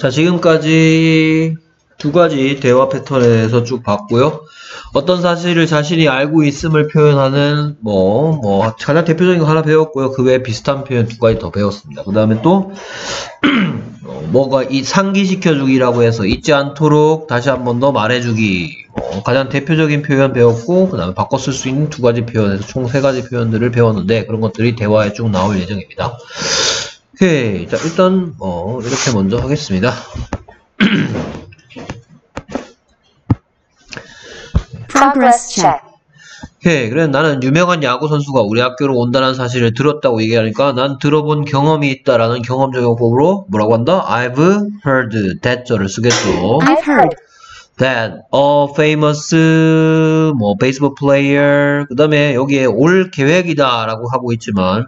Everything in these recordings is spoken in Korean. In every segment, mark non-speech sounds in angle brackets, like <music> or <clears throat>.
자, 지금까지 두 가지 대화 패턴에서 쭉 봤고요. 어떤 사실을 자신이 알고 있음을 표현하는 뭐, 뭐, 가장 대표적인 거 하나 배웠고요. 그 외에 비슷한 표현 두 가지 더 배웠습니다. 그 다음에 또, 어, <clears throat> 뭐가 이 상기시켜주기라고 해서 잊지 않도록 다시 한 번 더 말해주기. 어, 가장 대표적인 표현 배웠고, 그 다음에 바꿔 쓸 수 있는 두 가지 표현에서 총 세 가지 표현들을 배웠는데, 그런 것들이 대화에 쭉 나올 예정입니다. 오케이. 자, 일단, 어, 이렇게 먼저 하겠습니다. Progress check. 오케이. 그래, 나는 유명한 야구 선수가 우리 학교로 온다는 사실을 들었다고 얘기하니까 난 들어본 경험이 있다라는 경험적 용법으로 뭐라고 한다? I've heard that절을 쓰겠죠. I've heard. That a famous 뭐 baseball player 그 다음에 여기에 올 계획이다 라고 하고 있지만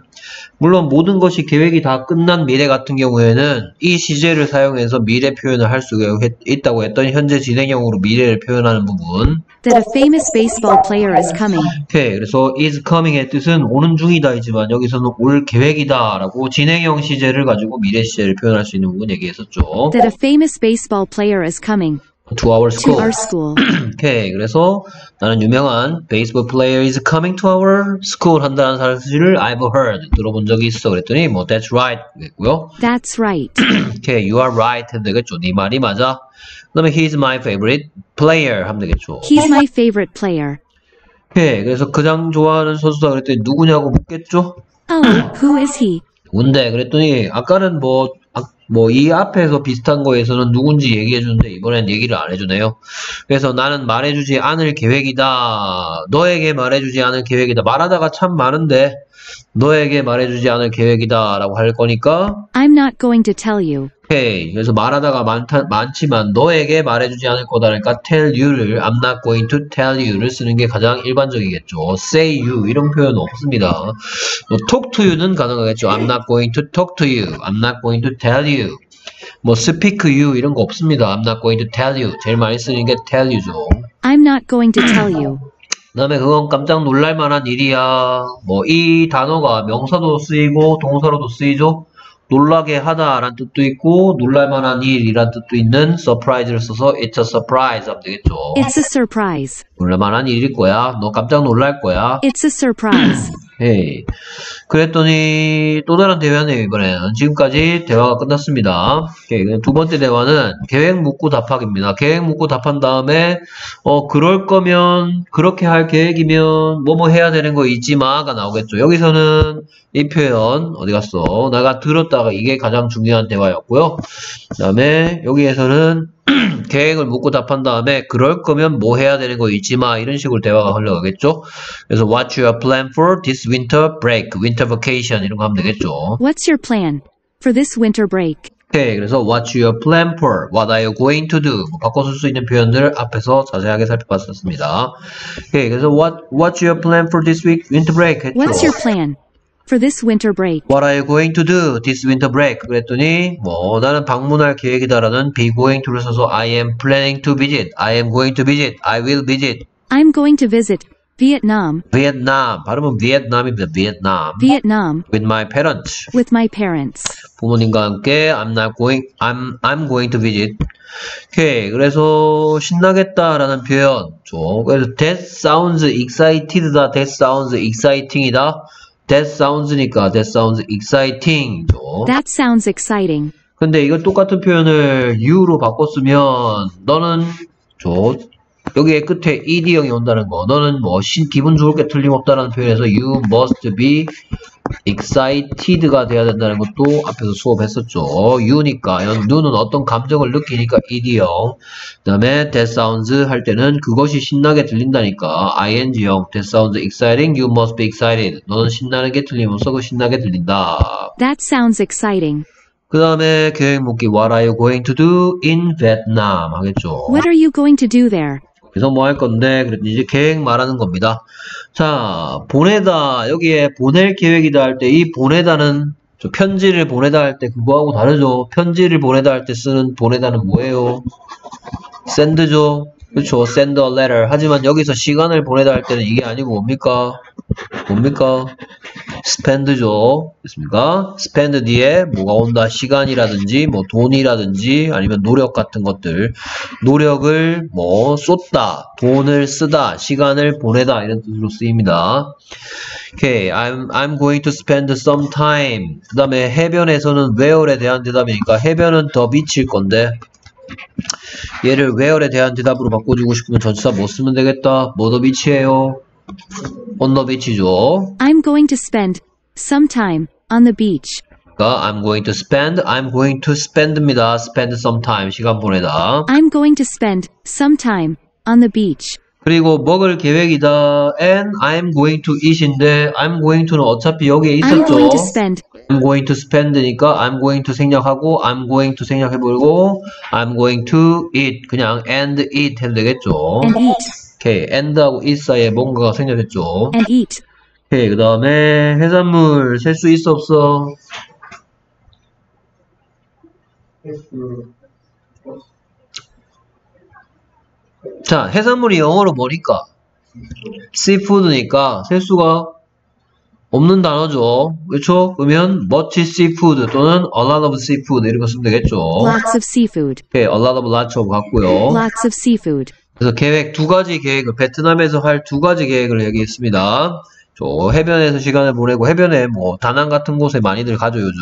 물론 모든 것이 계획이 다 끝난 미래 같은 경우에는 이 시제를 사용해서 미래 표현을 할 수가 있다고 했던 현재 진행형으로 미래를 표현하는 부분. That a famous baseball player is coming. 오케이. 그래서 is coming의 뜻은 오는 중이다 이지만 여기서는 올 계획이다 라고 진행형 시제를 가지고 미래 시제를 표현할 수 있는 부분 얘기했었죠. That a famous baseball player is coming to our to school our school. 오케이. 그래서 나는 유명한 baseball player is coming to our school 한다는 사실을 I've heard 들어본 적이 있어. 그랬더니 뭐 that's right 되겠고요. That's right. 오케이. You are right 해도 되겠죠. 네 말이 맞아. 그다음에 he's my favorite player 하면 되겠죠. He's my favorite player. 오케이. 그래서 가장 좋아하는 선수다 그랬더니 누구냐고 묻겠죠. Oh, who is he? 누군데? 그랬더니 아까는 뭐 뭐 이 앞에서 비슷한 거에서는 누군지 얘기해 주는데 이번엔 얘기를 안 해주네요. 그래서 나는 말해주지 않을 계획이다. 너에게 말해주지 않을 계획이다. 말하다가 참 많은데 너에게 말해주지 않을 계획이다 라고 할 거니까 I'm not going to tell you. 오케이. 그래서 말하다가 많다, 많지만 너에게 말해주지 않을 거다. 그러니까 tell you를 I'm not going to tell you를 쓰는 게 가장 일반적이겠죠. say you 이런 표현 없습니다. 뭐 talk to you는 가능하겠죠. I'm not going to talk to you. I'm not going to tell you. 뭐 speak you 이런 거 없습니다. I'm not going to tell you. 제일 많이 쓰는 게 tell you죠. I'm not going to tell you. 그 다음에 그건 깜짝 놀랄 만한 일이야. 뭐 이 단어가 명사도 쓰이고 동사로도 쓰이죠. 놀라게 하다라는 뜻도 있고 놀랄 만한 일이란 뜻도 있는 surprise를 써서 it's a surprise 하면 되겠죠. It's a surprise. 놀랄 만한 일일 거야. 너 깜짝 놀랄 거야. It's a surprise. <clears throat> 헤이. 그랬더니 또 다른 대화네요 이번에는 지금까지 대화가 끝났습니다. 오케이. 두 번째 대화는 계획 묻고 답하기입니다. 계획 묻고 답한 다음에 어 그럴 거면 그렇게 할 계획이면 뭐뭐 해야 되는 거 있지마가 나오겠죠. 여기서는 이 표현 어디 갔어? 내가 들었다가 이게 가장 중요한 대화였고요. 그 다음에 여기에서는 계획을 묻고 답한 다음에 그럴 거면 뭐 해야 되는 거 잊지 마 이런 식으로 대화가 흘러가겠죠. 그래서 What's your plan for this winter break, winter vacation 이런 거 하면 되겠죠. What's your plan for this winter break? 오케이, 그래서 What's your plan for? What are you going to do? 뭐 바꿔 쓸 수 있는 표현들 앞에서 자세하게 살펴봤었습니다. 오케이, 그래서 What What's your plan for this week winter break? 했죠. What's your plan for this winter break? What are you going to do this winter break? 그랬더니 뭐 나는 방문할 계획이다라는 be going to를 써서 I am planning to visit, I am going to visit, I will visit I'm going to visit Vietnam, Vietnam 발음은 Vietnam입니다. Vietnam Vietnam with my parents with my parents. 부모님과 함께 I'm not going I'm I'm going to visit. 오케이 그래서 신나겠다라는 표현죠. 그래서 that sounds excited다, that sounds exciting이다. That sounds니까 that sounds exciting죠. That sounds exciting. 근데 이걸 똑같은 표현을 you로 바꿨으면 너는 저 여기에 끝에 ed형이 온다는 거 너는 뭐 신, 기분 좋을 게 틀림없다라는 표현에서 you must be excited가 돼야 된다는 것도 앞에서 수업했었죠 you니까 you는 어떤 감정을 느끼니까 ed형 그 다음에 that sounds 할 때는 그것이 신나게 들린다니까 ing형 that sounds exciting you must be excited 너는 신나는 게 틀림없어 그 신나게 들린다 That sounds exciting. 그 다음에 계획 묻기 What are you going to do in Vietnam 하겠죠. What are you going to do there? 그래서 뭐 할 건데 그랬더니 이제 계획 말하는 겁니다. 자 보내다 여기에 보낼 계획이다 할 때 이 보내다는 저 편지를 보내다 할 때 그거하고 다르죠. 편지를 보내다 할 때 쓰는 보내다는 뭐예요? send죠. 그렇죠. send a letter. 하지만 여기서 시간을 보내다 할 때는 이게 아니고 뭡니까? 뭡니까? Spend죠. 됐습니까? spend 뒤에 뭐가 온다? 시간이라든지, 뭐 돈이라든지, 아니면 노력 같은 것들. 노력을 뭐 쏟다, 돈을 쓰다, 시간을 보내다 이런 뜻으로 쓰입니다. Okay, I'm I'm going to spend some time. 그 다음에 해변에서는 where에 대한 대답이니까 해변은 더 비치일 건데 얘를 where에 대한 대답으로 바꿔주고 싶으면 전치사 뭐 쓰면 되겠다? 뭐더 비치예요? On the beach죠. I'm going to spend some time on the beach. 그러니까 I'm going to spend, I'm going to spend입니다. spend some time 시간 보내다. I'm going to spend some time on the beach. 그리고 먹을 계획이다. and I'm going to eat인데 I'm going to는 어차피 여기에 I'm 있었죠. going to spend I'm going to spend니까 I'm going to 생략하고 I'm going to 생략해버리고 I'm going to eat 그냥 and eat 해도 되겠죠. and eat 오케이 and하고 eat 사이에 뭔가가 생략했죠. and eat. 오케이 그 다음에 해산물 셀 수 있어 없어? 자 해산물이 영어로 뭐니까? seafood니까 셀 수가 없는 단어죠. 그렇죠? 그러면 much seafood 또는 a lot of seafood 이런 거 쓰면 되겠죠. Lots of seafood. 오케이, a lot of lots of 같고요. Lots of seafood. 그래서 계획 두 가지 계획을 베트남에서 할 두 가지 계획을 얘기했습니다. 저 해변에서 시간을 보내고 해변에 뭐 다낭 같은 곳에 많이들 가죠 요즘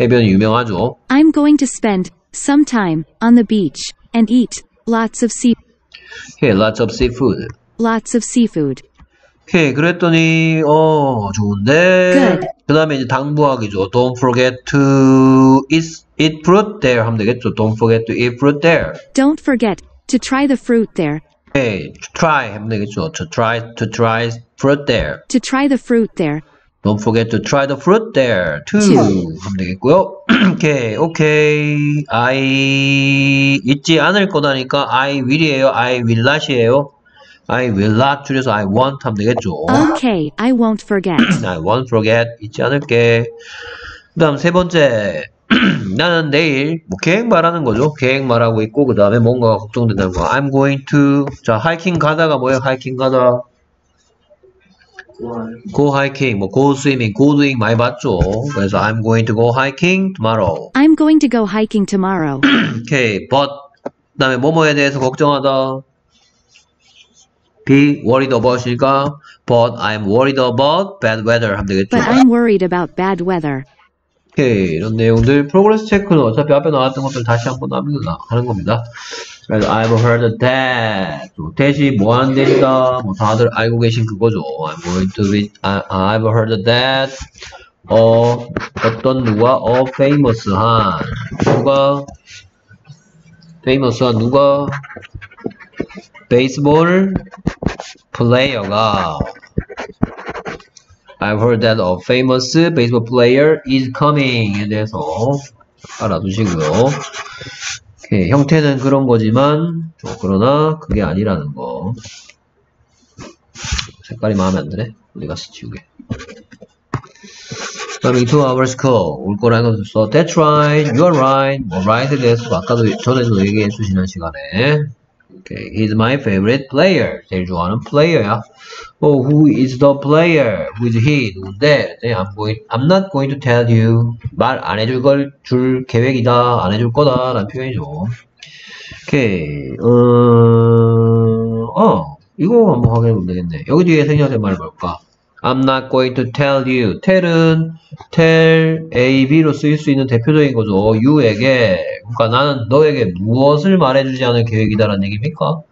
해변이 유명하죠. I'm going to spend some time on the beach and eat lots of sea 오케이, lots of seafood. lots of seafood. 오케이, 그랬더니 어 좋은데. Good. 그 다음에 이제 당부하기죠. Don't forget to eat, eat fruit there 하면 되겠죠. Don't forget to eat fruit there. Don't forget to try the fruit there. 오케이, try 하면 되겠죠. To try to try fruit there. To try the fruit there. Don't forget to try the fruit there too. Too. 하면 되겠고요. 오케이, 오케이. I 잊지 않을 거다니까 I will이에요. I will not이에요. I will not 줄여서 I won't 하면 되겠죠. Okay, I won't forget. <clears throat> I won't forget. 잊지 않을게. 그 다음 세 번째. 나는 내일 뭐 계획 말하는 거죠. 계획 말하고 있고 그 다음에 뭔가가 걱정된다는 거. I'm going to 자 하이킹 가다가 뭐예요? 하이킹 가다. go hiking, 뭐 go swimming, go doing 많이 봤죠. 그래서 I'm going to go hiking tomorrow. I'm going to go hiking tomorrow. 오케이, but 그다음에 뭐뭐에 대해서 걱정하다. be worried about이니까 but I'm worried about bad weather 하면 되겠죠. But I'm worried about bad weather. 오케이, 이런 내용들 프로그레스 체크는 어차피 앞에 나왔던 것들 다시 한번 하는 겁니다. 그래서 I've heard that that이 뭐 하는 데이다 뭐 다들 알고 계신 그거죠. I'm going to read I, I've heard that 어 어떤 누가 어 famous한 누가 famous한 누가 베이스볼 플레이어가 I've heard that a famous baseball player is coming에 대해서 알아두시고요. 오케이, 형태는 그런 거지만 저, 그러나 그게 아니라는 거. 색깔이 마음에 안 드네. 어디 갔어 지우개. Coming to our school 올 거라는 것을 써. That's right, you're right. 뭐 right에 대해서 아까도 전에도 얘기해 주시는 시간에 Okay, he's my favorite player. 제일 좋아하는 플레이어야. Oh, who is the player? Who is he? 누군데? 네, I'm going, I'm not going to tell you. 말 안 해줄 걸 줄 계획이다. 안 해줄 거다. 라는 표현이죠. 오케이, 어, 어, 이거 한번 확인해 보면 되겠네. 여기 뒤에 생략된 말이 뭘까? I'm not going to tell you. tell은 tell A, B로 쓰일 수 있는 대표적인 거죠. you에게. 그러니까 나는 너에게 무엇을 말해주지 않을 계획이다라는 얘기입니까?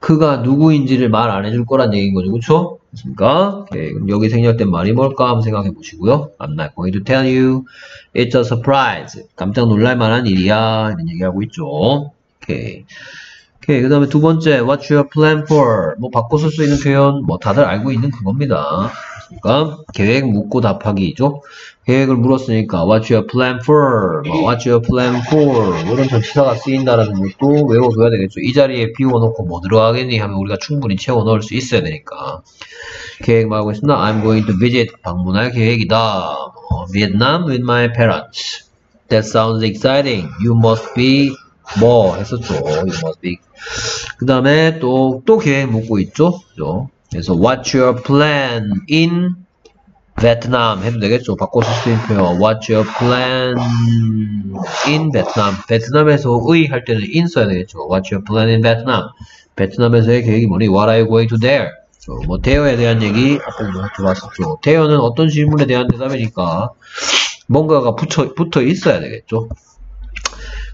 그가 누구인지를 말 안 해줄 거란 얘기인 거죠. 그쵸? 그럼 여기 생략된 말이 뭘까 한번 생각해 보시고요. I'm not going to tell you. It's a surprise. 깜짝 놀랄 만한 일이야. 이런 얘기하고 있죠. 오케이. 오케이. 그 다음에 두 번째, what's your plan for? 뭐 바꿔 쓸 수 있는 표현, 뭐 다들 알고 있는 그겁니다. 그러니까 계획 묻고 답하기죠. 계획을 물었으니까 what's your plan for? 뭐 what's your plan for? 뭐 이런 전치사가 쓰인다라는 것도 외워둬야 되겠죠. 이 자리에 비워놓고 뭐 들어가겠니 하면 우리가 충분히 채워 넣을 수 있어야 되니까. 계획 말하고 있습니다. I'm going to visit 방문할 계획이다. 뭐, Vietnam with my parents. That sounds exciting. You must be 뭐 했었죠. You must be. 그 다음에 또, 또 계획 묻고 있죠. 그죠? 그래서 what's your plan in Vietnam 해도 되겠죠. 바꿔 쓸수 있는 표현. What's your plan in Vietnam? 베트남에서 의 할 때는 in 써야 되겠죠. What's your plan in Vietnam? 베트남에서의 계획이 뭐니? What are you going to there? 어, 뭐 대여에 대한 얘기 앞에 들어왔었죠. 대여는 어떤 질문에 대한 대답이니까 뭔가가 붙여, 붙어 있어야 되겠죠.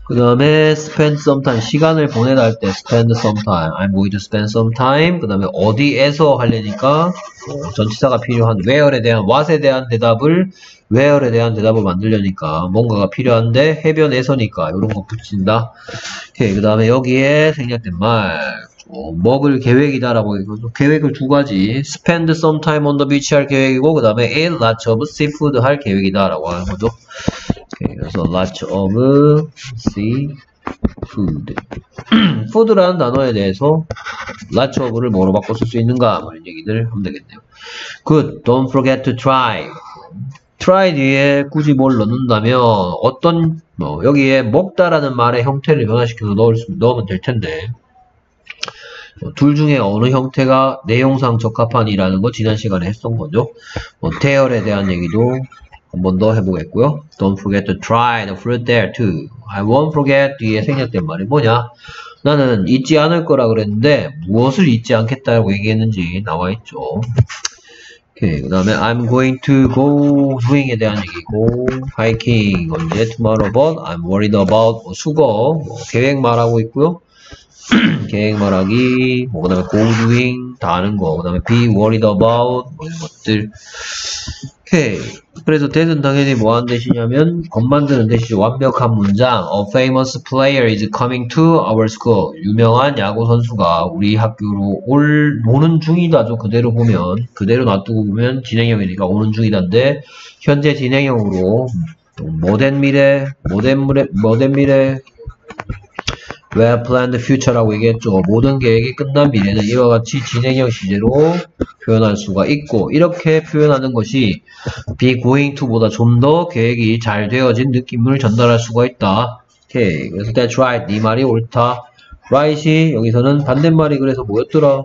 그 다음에 spend some time 시간을 보내다 할 때 spend some time I'm going to spend some time. 그 다음에 어디에서 하려니까 어, 전치사가 필요한 where에 대한 what에 대한 대답을 where에 대한 대답을 만들려니까 뭔가가 필요한데 해변에서니까 이런 거 붙인다. 오케이 그 다음에 여기에 생략된 말 어, 먹을 계획이다 라고 이거 계획을 두 가지 spend some time on the beach 할 계획이고 그 다음에 eat lots of seafood 할 계획이다 라고 하는 거죠 오케이, 그래서 lots of seafood. <clears throat> Food라는 단어에 대해서 lots of를 뭐로 바꿔 쓸 수 있는가? 뭐 이런 얘기들 하면 되겠네요. Good. Don't forget to try. Try 뒤에 굳이 뭘 넣는다면 어떤 뭐 여기에 먹다라는 말의 형태를 변화시켜서 넣을 수, 넣으면 될 텐데. 어, 둘 중에 어느 형태가 내용상 적합한이라는 거 지난 시간에 했던 거죠. 뭐, 태열에 대한 얘기도 한 번 더 해보겠고요. Don't forget to try the fruit there too. I won't forget 뒤에 생략된 말이 뭐냐? 나는 잊지 않을 거라 그랬는데 무엇을 잊지 않겠다고 얘기했는지 나와 있죠. 오케이. 그 다음에 I'm going to go doing에 대한 얘기고 hiking 언제 tomorrow but I'm worried about 뭐, 수거 뭐, 계획 말하고 있고요. 계획 말하기, 뭐, 그 다음에 go doing, 다 아는 거, 그 다음에 be worried about, 뭐, 이런 것들. 오케이. 그래서 that은 당연히 뭐 하는 뜻이냐면, 겉 만드는 뜻이죠. 완벽한 문장. A famous player is coming to our school. 유명한 야구 선수가 우리 학교로 올, 오는 중이다죠. 그대로 보면. 그대로 놔두고 보면 진행형이니까 오는 중이다인데, 현재 진행형으로, 모된 미래, 모된 미래, 모된 미래, where planned future라고 얘기했죠. 모든 계획이 끝난 미래는 이와 같이 진행형 시제로 표현할 수가 있고 이렇게 표현하는 것이 be going to보다 좀 더 계획이 잘 되어진 느낌을 전달할 수가 있다. 오케이. 그래서 that's right. 네 말이 옳다. right이 여기서는 반대말이 그래서 뭐였더라?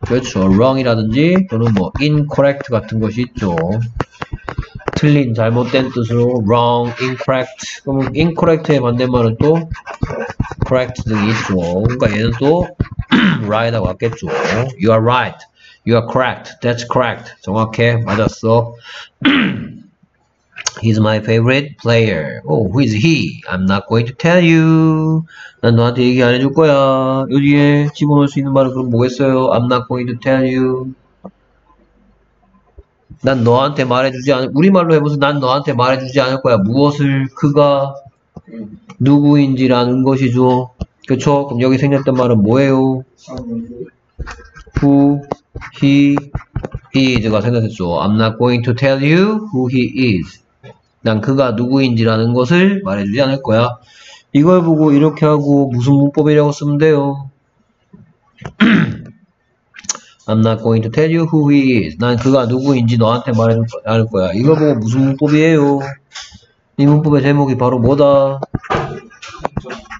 그렇죠. wrong이라든지 또는 뭐 incorrect 같은 것이 있죠. 틀린, 잘못된 뜻으로 wrong, incorrect. 그러면 incorrect의 반대말은 또 correct 등이 있죠. 그러니까 얘는 또 <clears throat> right하고 같겠죠. You are right. You are correct. That's correct. 정확해. 맞았어. <clears throat> He's my favorite player. Oh, who is he? I'm not going to tell you. 난 너한테 얘기 안 해줄 거야. 여기에 집어넣을 수 있는 말은 그럼 뭐겠어요? I'm not going to tell you. 난 너한테 말해주지 않을, 우리말로 해보세요. 난 너한테 말해주지 않을 거야. 무엇을 그가 누구인지라는 것이죠. 그쵸? 그럼 여기 생겼던 말은 뭐예요? Who he is가 생겼죠. I'm not going to tell you who he is. 난 그가 누구인지라는 것을 말해주지 않을 거야. 이걸 보고 이렇게 하고 무슨 문법이라고 쓰면 돼요. <clears throat> I'm not going to tell you who he is. 난 그가 누구인지 너한테 말해줄 거야. 이걸 보고 무슨 문법이에요? 이 문법의 제목이 바로 뭐다?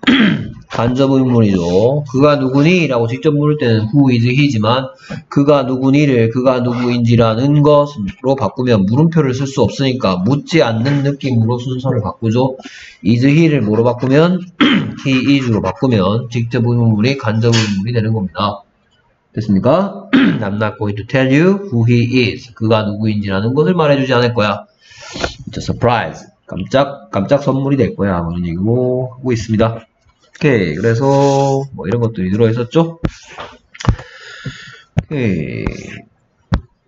<clears throat> 간접 의문이죠. 그가 누구니? 라고 직접 물을 때는 who is he지만 그가 누구니를 그가 누구인지라는 것으로 바꾸면 물음표를 쓸 수 없으니까 묻지 않는 느낌으로 순서를 바꾸죠. is he를 뭐로 바꾸면 <clears throat> he is로 바꾸면 직접 의문문이 간접 의문문이 되는 겁니다. 됐습니까? <clears throat> I'm not going to tell you who he is. 그가 누구인지라는 것을 말해주지 않을 거야. It's a surprise. 깜짝, 깜짝 선물이 될 거야. 그런 얘기고 하고 있습니다. 오케이. 그래서, 뭐 이런 것들이 들어있었죠? 오케이.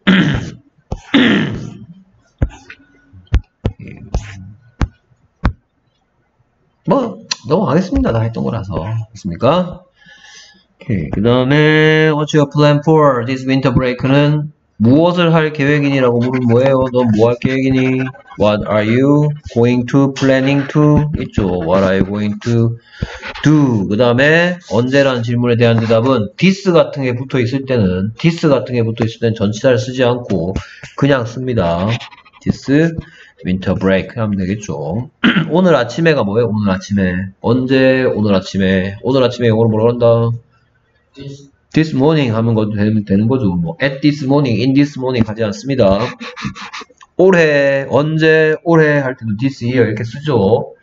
<clears throat> 뭐, 넘어가겠습니다. 다 했던 거라서. 됐습니까? 오케이. 그 다음에 What's your plan for this winter break는 무엇을 할 계획이니라고 물으면 뭐예요? 넌 뭐 할 계획이니? What are you going to, planning to? 있죠. What are you going to do? 그 다음에 언제라는 질문에 대한 대답은 this 같은 게 붙어 있을 때는 this 같은 게 붙어 있을 때는 전치사를 쓰지 않고 그냥 씁니다. this winter break 하면 되겠죠. <clears throat> 오늘 아침에가 뭐예요? 오늘 아침에 언제? 오늘 아침에 오늘 아침에 영어로 뭐라 한다? This morning 하면 되는 거죠. 뭐 at this morning, in this morning 하지 않습니다. 올해, 언제, 올해 할 때도 this year 이렇게 쓰죠.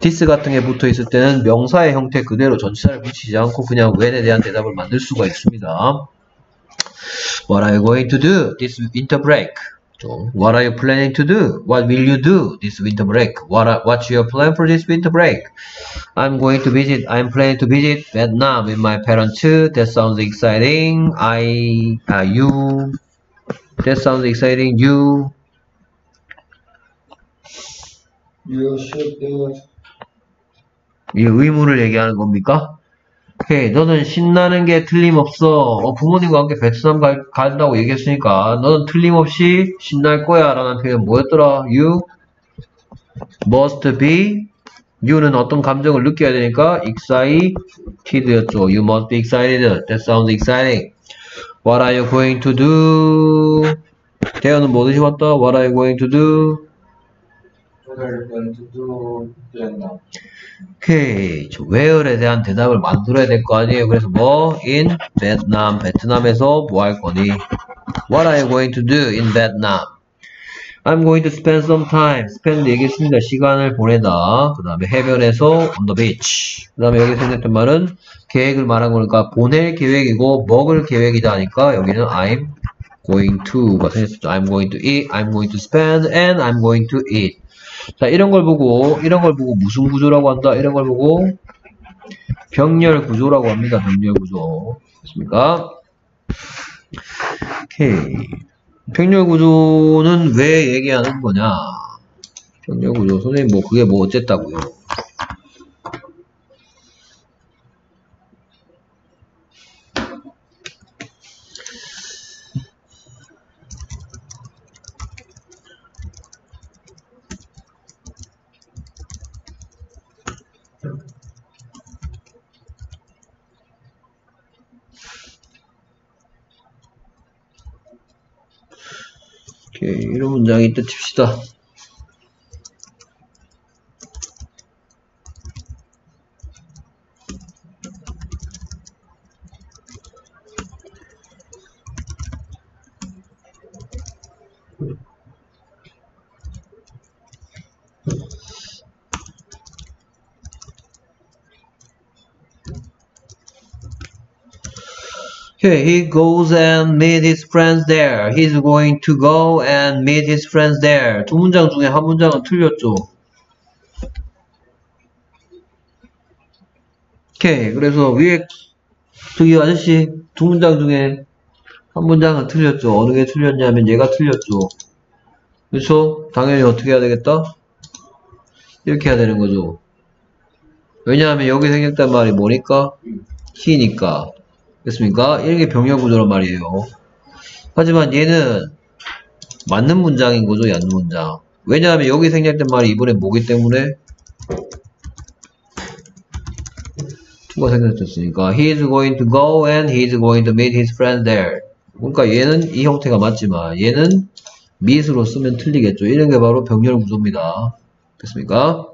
this 같은 게 붙어 있을 때는 명사의 형태 그대로 전치사를 붙이지 않고 그냥 when에 대한 대답을 만들 수가 있습니다. What are you going to do this winter break? What are you planning to do? What will you do this winter break? What are, what's your plan for this winter break? I'm going to visit, I'm planning to visit Vietnam with my parents too. That sounds exciting. I, uh, you, that sounds exciting. You, You should do 이 의무를 얘기하는 겁니까? 오케이, 너는 신나는 게 틀림없어. 어, 부모님과 함께 베트남 갈, 간다고 얘기했으니까, 너는 틀림없이 신날 거야. 라는 표현 뭐였더라? You must be. you는 어떤 감정을 느껴야 되니까, excited였죠. You must be excited. That sounds exciting. What are you going to do? 대현은 뭐 드시 왔다? What are you going to do? Going? 오케이. 저 where에 대한 대답을 만들어야 될 거 아니에요. 그래서 뭐? in Vietnam. 베트남에서 뭐 할 거니? What are you going to do in Vietnam? I'm going to spend some time. spend 얘기했습니다. 시간을 보내다. 그 다음에 해변에서 on the beach. 그 다음에 여기 생겼던 말은 계획을 말한 거니까 보낼 계획이고 먹을 계획이다 하니까 여기는 I'm going to가 생겼죠. I'm going to eat, I'm going to spend, and I'm going to eat. 자, 이런 걸 보고, 이런 걸 보고 무슨 구조라고 한다? 이런 걸 보고 병렬 구조라고 합니다. 병렬 구조. 됐습니까? 오케이. 병렬 구조는 왜 얘기하는 거냐? 병렬 구조. 선생님, 뭐, 그게 뭐 어쨌다고요? 이. 이런 문장이 있다 칩시다. Okay, he goes and meet his friends there. He's going to go and meet his friends there. 두 문장 중에 한 문장은 틀렸죠. 오케이, 그래서 위에 저기 아저씨 두 문장 중에 한 문장은 틀렸죠. 어느 게 틀렸냐면 얘가 틀렸죠. 그렇죠? 당연히 어떻게 해야 되겠다? 이렇게 해야 되는 거죠. 왜냐하면 여기 생겼단 말이 뭐니까? 키니까. 됐습니까? 이게 병렬 구조란 말이에요. 하지만 얘는 맞는 문장인 거죠, 얀 문장. 왜냐하면 여기 생략된 말이 이번에 뭐기 때문에 투가 생략됐으니까 he is going to go and he is going to meet his friend there. 그러니까 얘는 이 형태가 맞지만 얘는 meet으로 쓰면 틀리겠죠. 이런 게 바로 병렬 구조입니다. 됐습니까?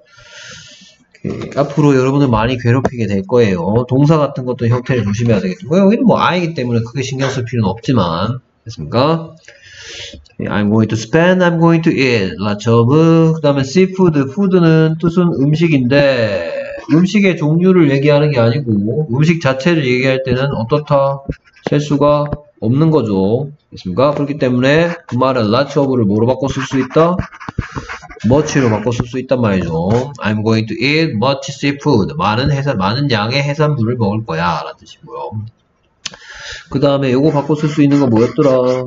오케이. 앞으로 여러분을 많이 괴롭히게 될 거예요. 동사 같은 것도 형태를 조심해야 되겠죠. 뭐 여기는 뭐 I이기 때문에 크게 신경 쓸 필요는 없지만 됐습니까? I'm going to spend, I'm going to eat. lots of. 그 다음에 seafood, food는 뜻은 음식인데 음식의 종류를 얘기하는 게 아니고 음식 자체를 얘기할 때는 어떻다? 셀 수가 없는 거죠. 됐습니까? 그렇기 때문에 그 말은 lots of를 뭐로 바꿔 쓸 수 있다? much로 바꿔 쓸 수 있단 말이죠. I'm going to eat much seafood. 많은 해산, 많은 양의 해산물을 먹을 거야. 라는 뜻이고요. 그 다음에 요거 바꿔 쓸 수 있는 거 뭐였더라?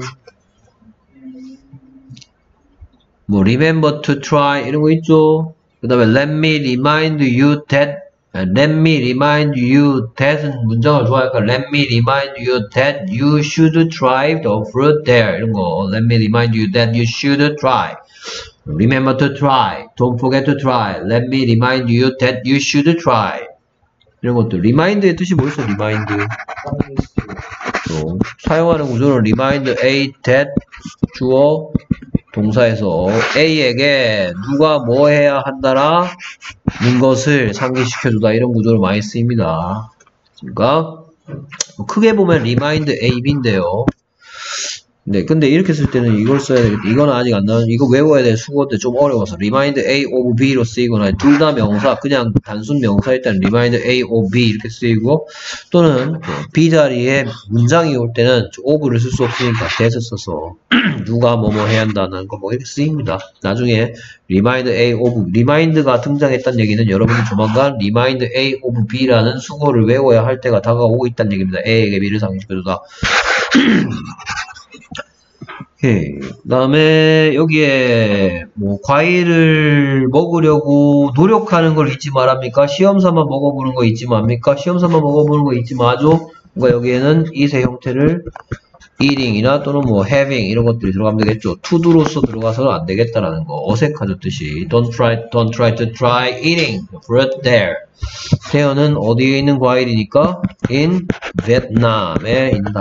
뭐 remember to try 이런 거 있죠. 그 다음에 let me remind you that let me remind you that은 문장을 좋아하니까 let me remind you that you should try the fruit there 이런 거 let me remind you that you should try remember to try don't forget to try let me remind you that you should try 이런 것들 remind의 뜻이 뭐였어 remind 또 사용하는 구조는 remind a that 주어 동사에서 A에게 누가 뭐 해야 한다라 는 것을 상기시켜주다 이런 구조를 많이 쓰입니다. 그러니까 뭐 크게 보면 remind A, B인데요. 네, 근데 이렇게 쓸 때는 이걸 써야 되겠다. 이거는 아직 안 나온, 이거 외워야 될 수고인데 좀 어려워서 remind A of B로 쓰이거나 둘 다 명사, 그냥 단순 명사일 때는 remind A of B 이렇게 쓰이고 또는 B 자리에 문장이 올 때는 of를 쓸 수 없으니까 that을 써서 <clears throat> 누가 뭐뭐 해야 한다는 거 뭐 이렇게 쓰입니다. 나중에 remind A of, remind가 등장했다는 얘기는 여러분이 조만간 remind A of B라는 수고를 외워야 할 때가 다가오고 있다는 얘기입니다. A에게 B를 상징시켜주다. <clears throat> 오케이. 그 다음에 여기에 뭐 과일을 먹으려고 노력하는 걸 잊지 말합니까? 시험 삼아 먹어보는 거 잊지 맙니까? 시험 삼아 먹어보는 거 잊지 마죠? 그러니까 여기에는 이 세 형태를 eating이나 또는 뭐 having 이런 것들이 들어가면 되겠죠. to도로서 들어가서는 안 되겠다라는 거. 어색하죠 뜻이. Don't try, don't try to try eating fruit there. 태어는 어디에 있는 과일이니까 in Vietnam에 있는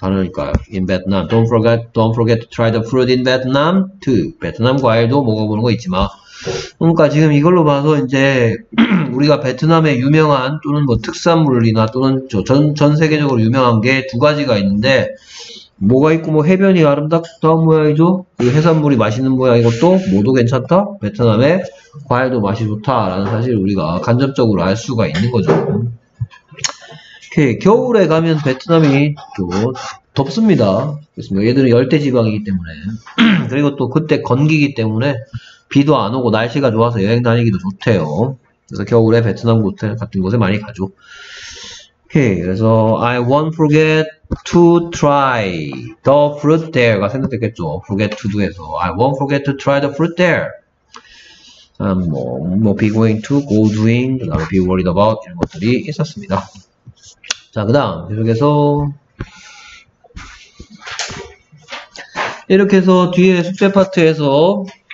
단어니까요. in Vietnam. Don't forget, don't forget to try the fruit in Vietnam too. 베트남 과일도 먹어보는 거 잊지 마. 그러니까 지금 이걸로 봐서 이제 <clears throat> 우리가 베트남의 유명한 또는 뭐 특산물이나 또는 전, 전 세계적으로 유명한 게 두 가지가 있는데 뭐가 있고 뭐 해변이 아름답다운 모양이죠. 그 해산물이 맛있는 모양이고 또 뭐도 괜찮다. 베트남의 과일도 맛이 좋다라는 사실을 우리가 간접적으로 알 수가 있는 거죠. 겨울에 가면 베트남이 또 덥습니다. 그렇습니다. 얘들은 열대 지방이기 때문에 <clears throat> 그리고 또 그때 건기기 때문에 비도 안 오고 날씨가 좋아서 여행 다니기도 좋대요. 그래서 겨울에 베트남 호텔 같은 곳에 많이 가죠. 오케이. 그래서 I won't forget to try the fruit there가 생각됐겠죠. forget to do에서 I won't forget to try the fruit there. 음, 뭐, 뭐, be going to, go doing, 그 다음에 be worried about 이런 것들이 있었습니다. 자, 그 다음 계속해서 이렇게 해서 뒤에 숙제 파트에서 그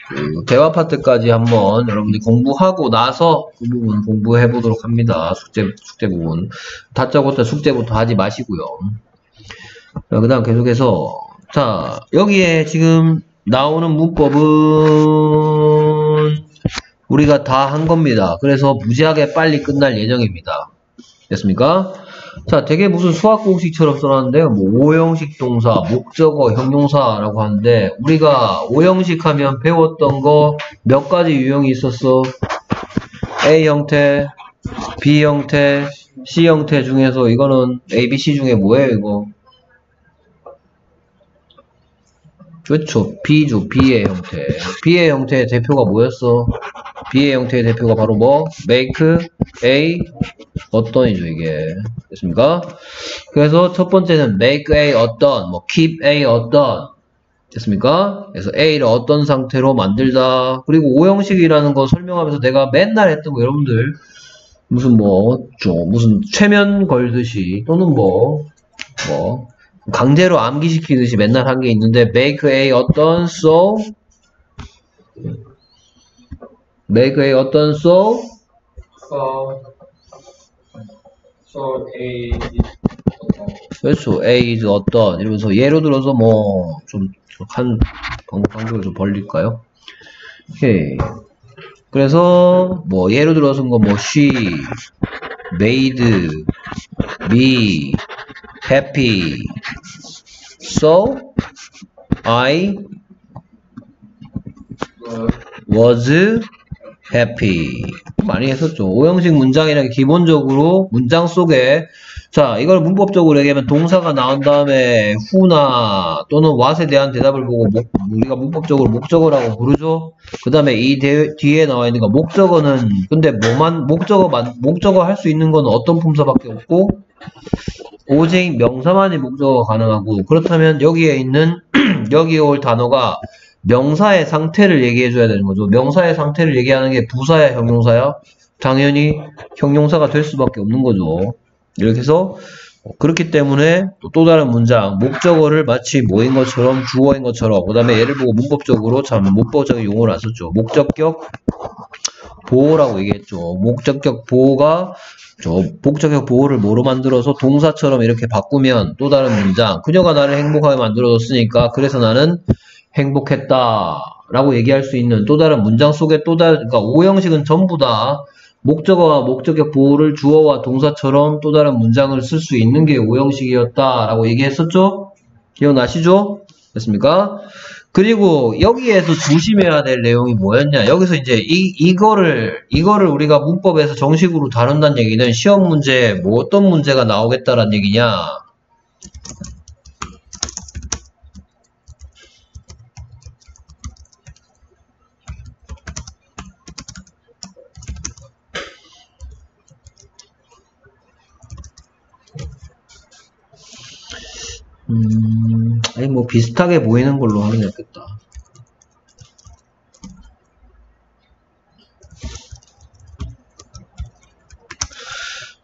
대화 파트까지 한번 여러분들이 공부하고 나서 그 부분 공부해 보도록 합니다. 숙제, 숙제 부분. 다짜고짜 숙제부터 하지 마시고요. 그 다음 계속해서, 자, 여기에 지금 나오는 문법은 우리가 다 한 겁니다. 그래서 무지하게 빨리 끝날 예정입니다. 됐습니까? 자, 되게 무슨 수학 공식처럼 써놨는데요. 뭐, 오형식 동사, 목적어, 형용사라고 하는데, 우리가 오형식 하면 배웠던 거 몇 가지 유형이 있었어? A 형태, B 형태, C 형태 중에서 이거는 A, B, C 중에 뭐예요, 이거? 그렇죠. B죠. B의 형태. B의 형태의 대표가 뭐였어? B의 형태의 대표가 바로 뭐? make A 어떤 이죠, 이게. 됐습니까? 그래서 첫 번째는 make A 어떤, 뭐 keep A 어떤. 됐습니까? 그래서 A를 어떤 상태로 만들다. 그리고 오형식이라는 거 설명하면서 내가 맨날 했던 거 여러분들 무슨 뭐, 좀 무슨 최면 걸듯이 또는 뭐, 뭐, 강제로 암기시키듯이 맨날 한 게 있는데 make a 어떤 so make a 어떤 so So, so A 그렇죠. A is 어떤? 이러면서 예로 들어서 뭐 좀 한 방법을 좀 벌릴까요? 오케이. 그래서 뭐 예로 들어서 뭐 she made me happy so I was happy. 많이 했었죠. 오형식 문장이라는 게 기본적으로 문장 속에 자 이걸 문법적으로 얘기하면 동사가 나온 다음에 who나 또는 what에 대한 대답을 보고 목, 우리가 문법적으로 목적어라고 부르죠. 그 다음에 이 대- 뒤에 나와 있는 거 목적어는 근데 뭐만 목적어 만 목적어 할 수 있는 건 어떤 품사밖에 없고 오직 명사만이 목적어가 가능하고 그렇다면 여기에 있는 <clears throat> 여기에 올 단어가 명사의 상태를 얘기해 줘야 되는 거죠. 명사의 상태를 얘기하는 게 부사야 형용사야? 당연히 형용사가 될 수밖에 없는 거죠. 이렇게 해서 그렇기 때문에 또, 또 다른 문장 목적어를 마치 뭐인 것처럼 주어인 것처럼 그 다음에 얘를 보고 문법적으로 참 문법적인 용어를 안 썼죠. 목적격 보호라고 얘기했죠. 목적격 보호가 저 목적격 보호를 뭐로 만들어서 동사처럼 이렇게 바꾸면 또 다른 문장 그녀가 나를 행복하게 만들어줬으니까 그래서 나는 행복했다 라고 얘기할 수 있는 또 다른 문장 속에 또 다른 그러니까 오형식은 전부 다 목적어와 목적격 보호를 주어와 동사처럼 또 다른 문장을 쓸 수 있는 게 오형식이었다 라고 얘기했었죠? 기억나시죠? 됐습니까? 그리고 여기에서 조심해야 될 내용이 뭐였냐? 여기서 이제 이, 이거를, 이거를 우리가 문법에서 정식으로 다룬다는 얘기는 시험 문제에 뭐 어떤 문제가 나오겠다라는 얘기냐? 아니 뭐 비슷하게 보이는 걸로 하면 되겠다.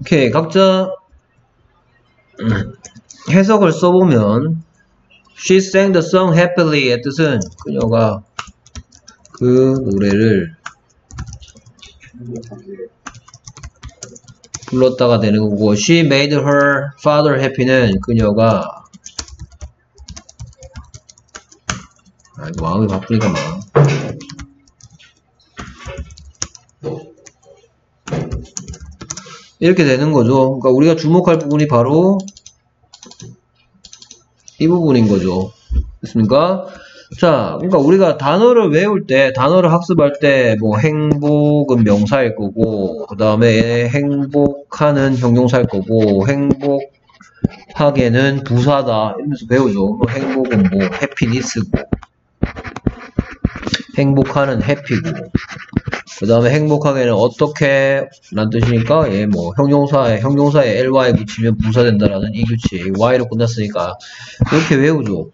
오케이, 각자 음, 해석을 써보면 She sang the song happy의 뜻은 그녀가 그 노래를 불렀다가 되는 거고 She made her father happy는 그녀가 아, 이거 마음이 바쁘니까 막. 이렇게 되는 거죠. 그러니까 우리가 주목할 부분이 바로 이 부분인 거죠. 됐습니까? 자, 그러니까 우리가 단어를 외울 때, 단어를 학습할 때, 뭐, 행복은 명사일 거고, 그 다음에 행복하는 형용사일 거고, 행복하게는 부사다. 이러면서 배우죠. 뭐 행복은 뭐, 해피니스고, 행복하는 해피고, 그 다음에 행복하게는 어떻게, 란 뜻이니까, 예, 뭐, 형용사에, 형용사에 ly 붙이면 부사된다라는 이 규칙, y로 끝났으니까, 이렇게 외우죠.